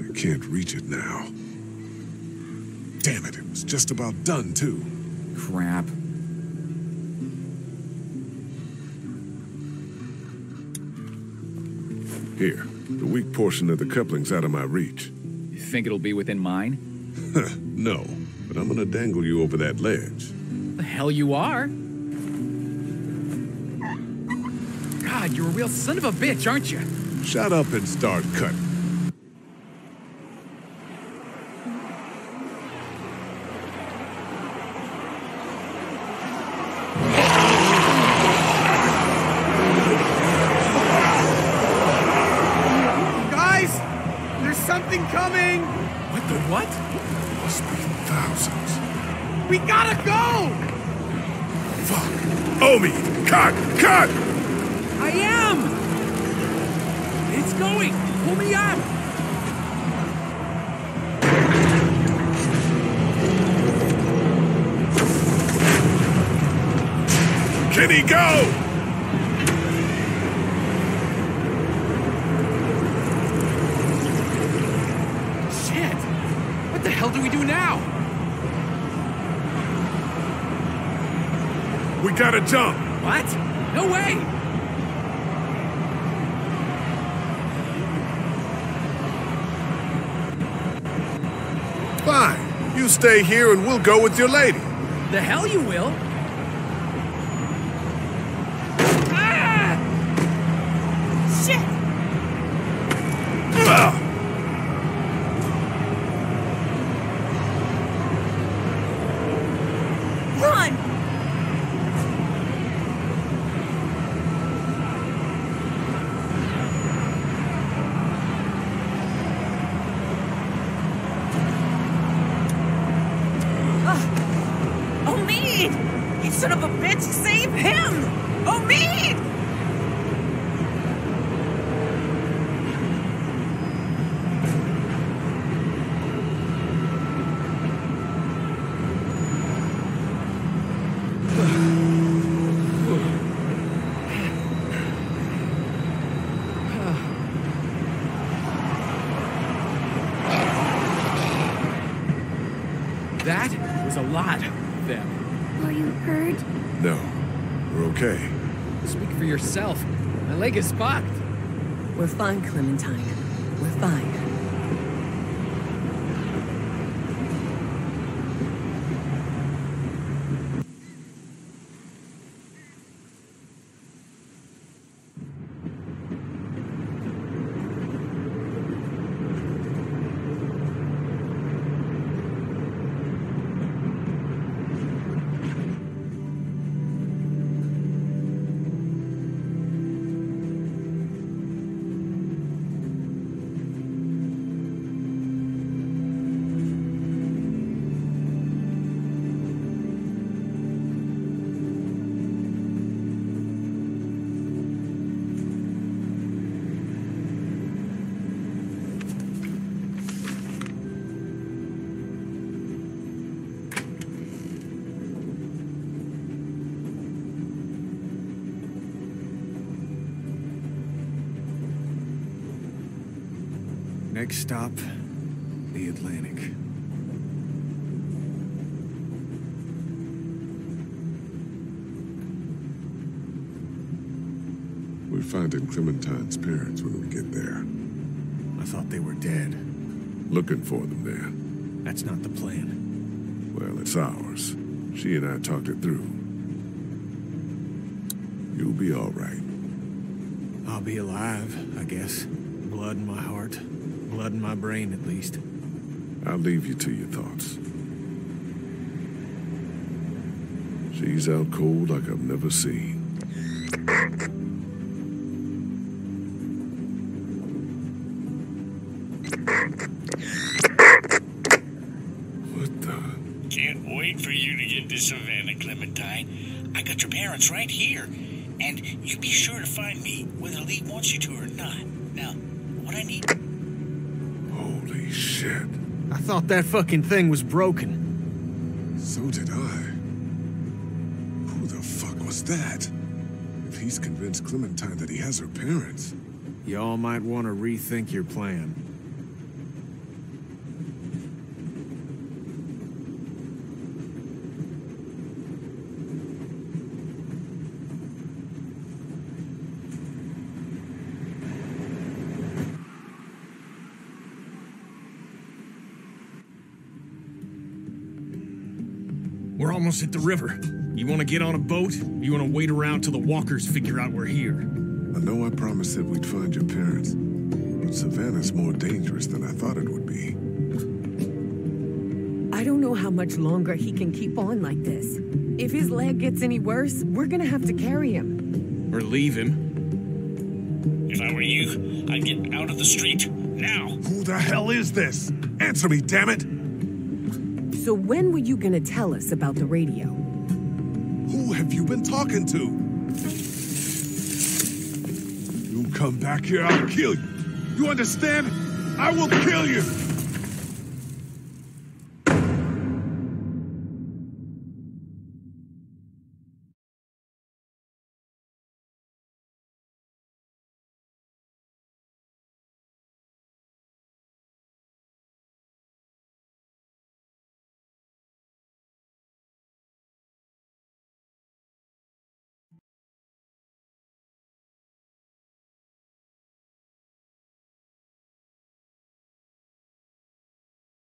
I can't reach it now. Damn it, it was just about done, too. Crap. Here, the weak portion of the coupling's out of my reach. You think it'll be within mine? no, but I'm gonna dangle you over that ledge. The hell you are. Real son of a bitch, aren't you? Shut up and start cutting. Guys, there's something coming. What the what? Must be thousands. We gotta go. Fuck. Omid, cut, cut! I am! It's going! Pull me up! Kenny, go! Shit! What the hell do we do now? We gotta jump. What? No way! Fine. You stay here and we'll go with your lady. The hell you will? Shit! Ah! of a bitch, save him! Oh, me! That was a lot of them. Are you hurt? No, we're okay. Speak for yourself. My leg is fucked. We're fine, Clementine. We're fine. Stop, the Atlantic. We're finding Clementine's parents when we get there. I thought they were dead. Looking for them there. That's not the plan. Well, it's ours. She and I talked it through. You'll be all right. I'll be alive, I guess. Blood in my heart. Blood in my brain, at least. I'll leave you to your thoughts. She's out cold like I've never seen. Thought that fucking thing was broken. So did I. Who the fuck was that? If he's convinced Clementine that he has her parents. Y'all might want to rethink your plan. Almost hit the river. You want to get on a boat? You want to wait around till the walkers figure out we're here? I know I promised that we'd find your parents, but Savannah's more dangerous than I thought it would be. I don't know how much longer he can keep on like this. If his leg gets any worse, we're gonna have to carry him. Or leave him? If I were you, I'd get out of the street now. Who the hell is this? Answer me, damn it! So when were you gonna tell us about the radio? Who have you been talking to? You come back here, I'll kill you. You understand? I will kill you!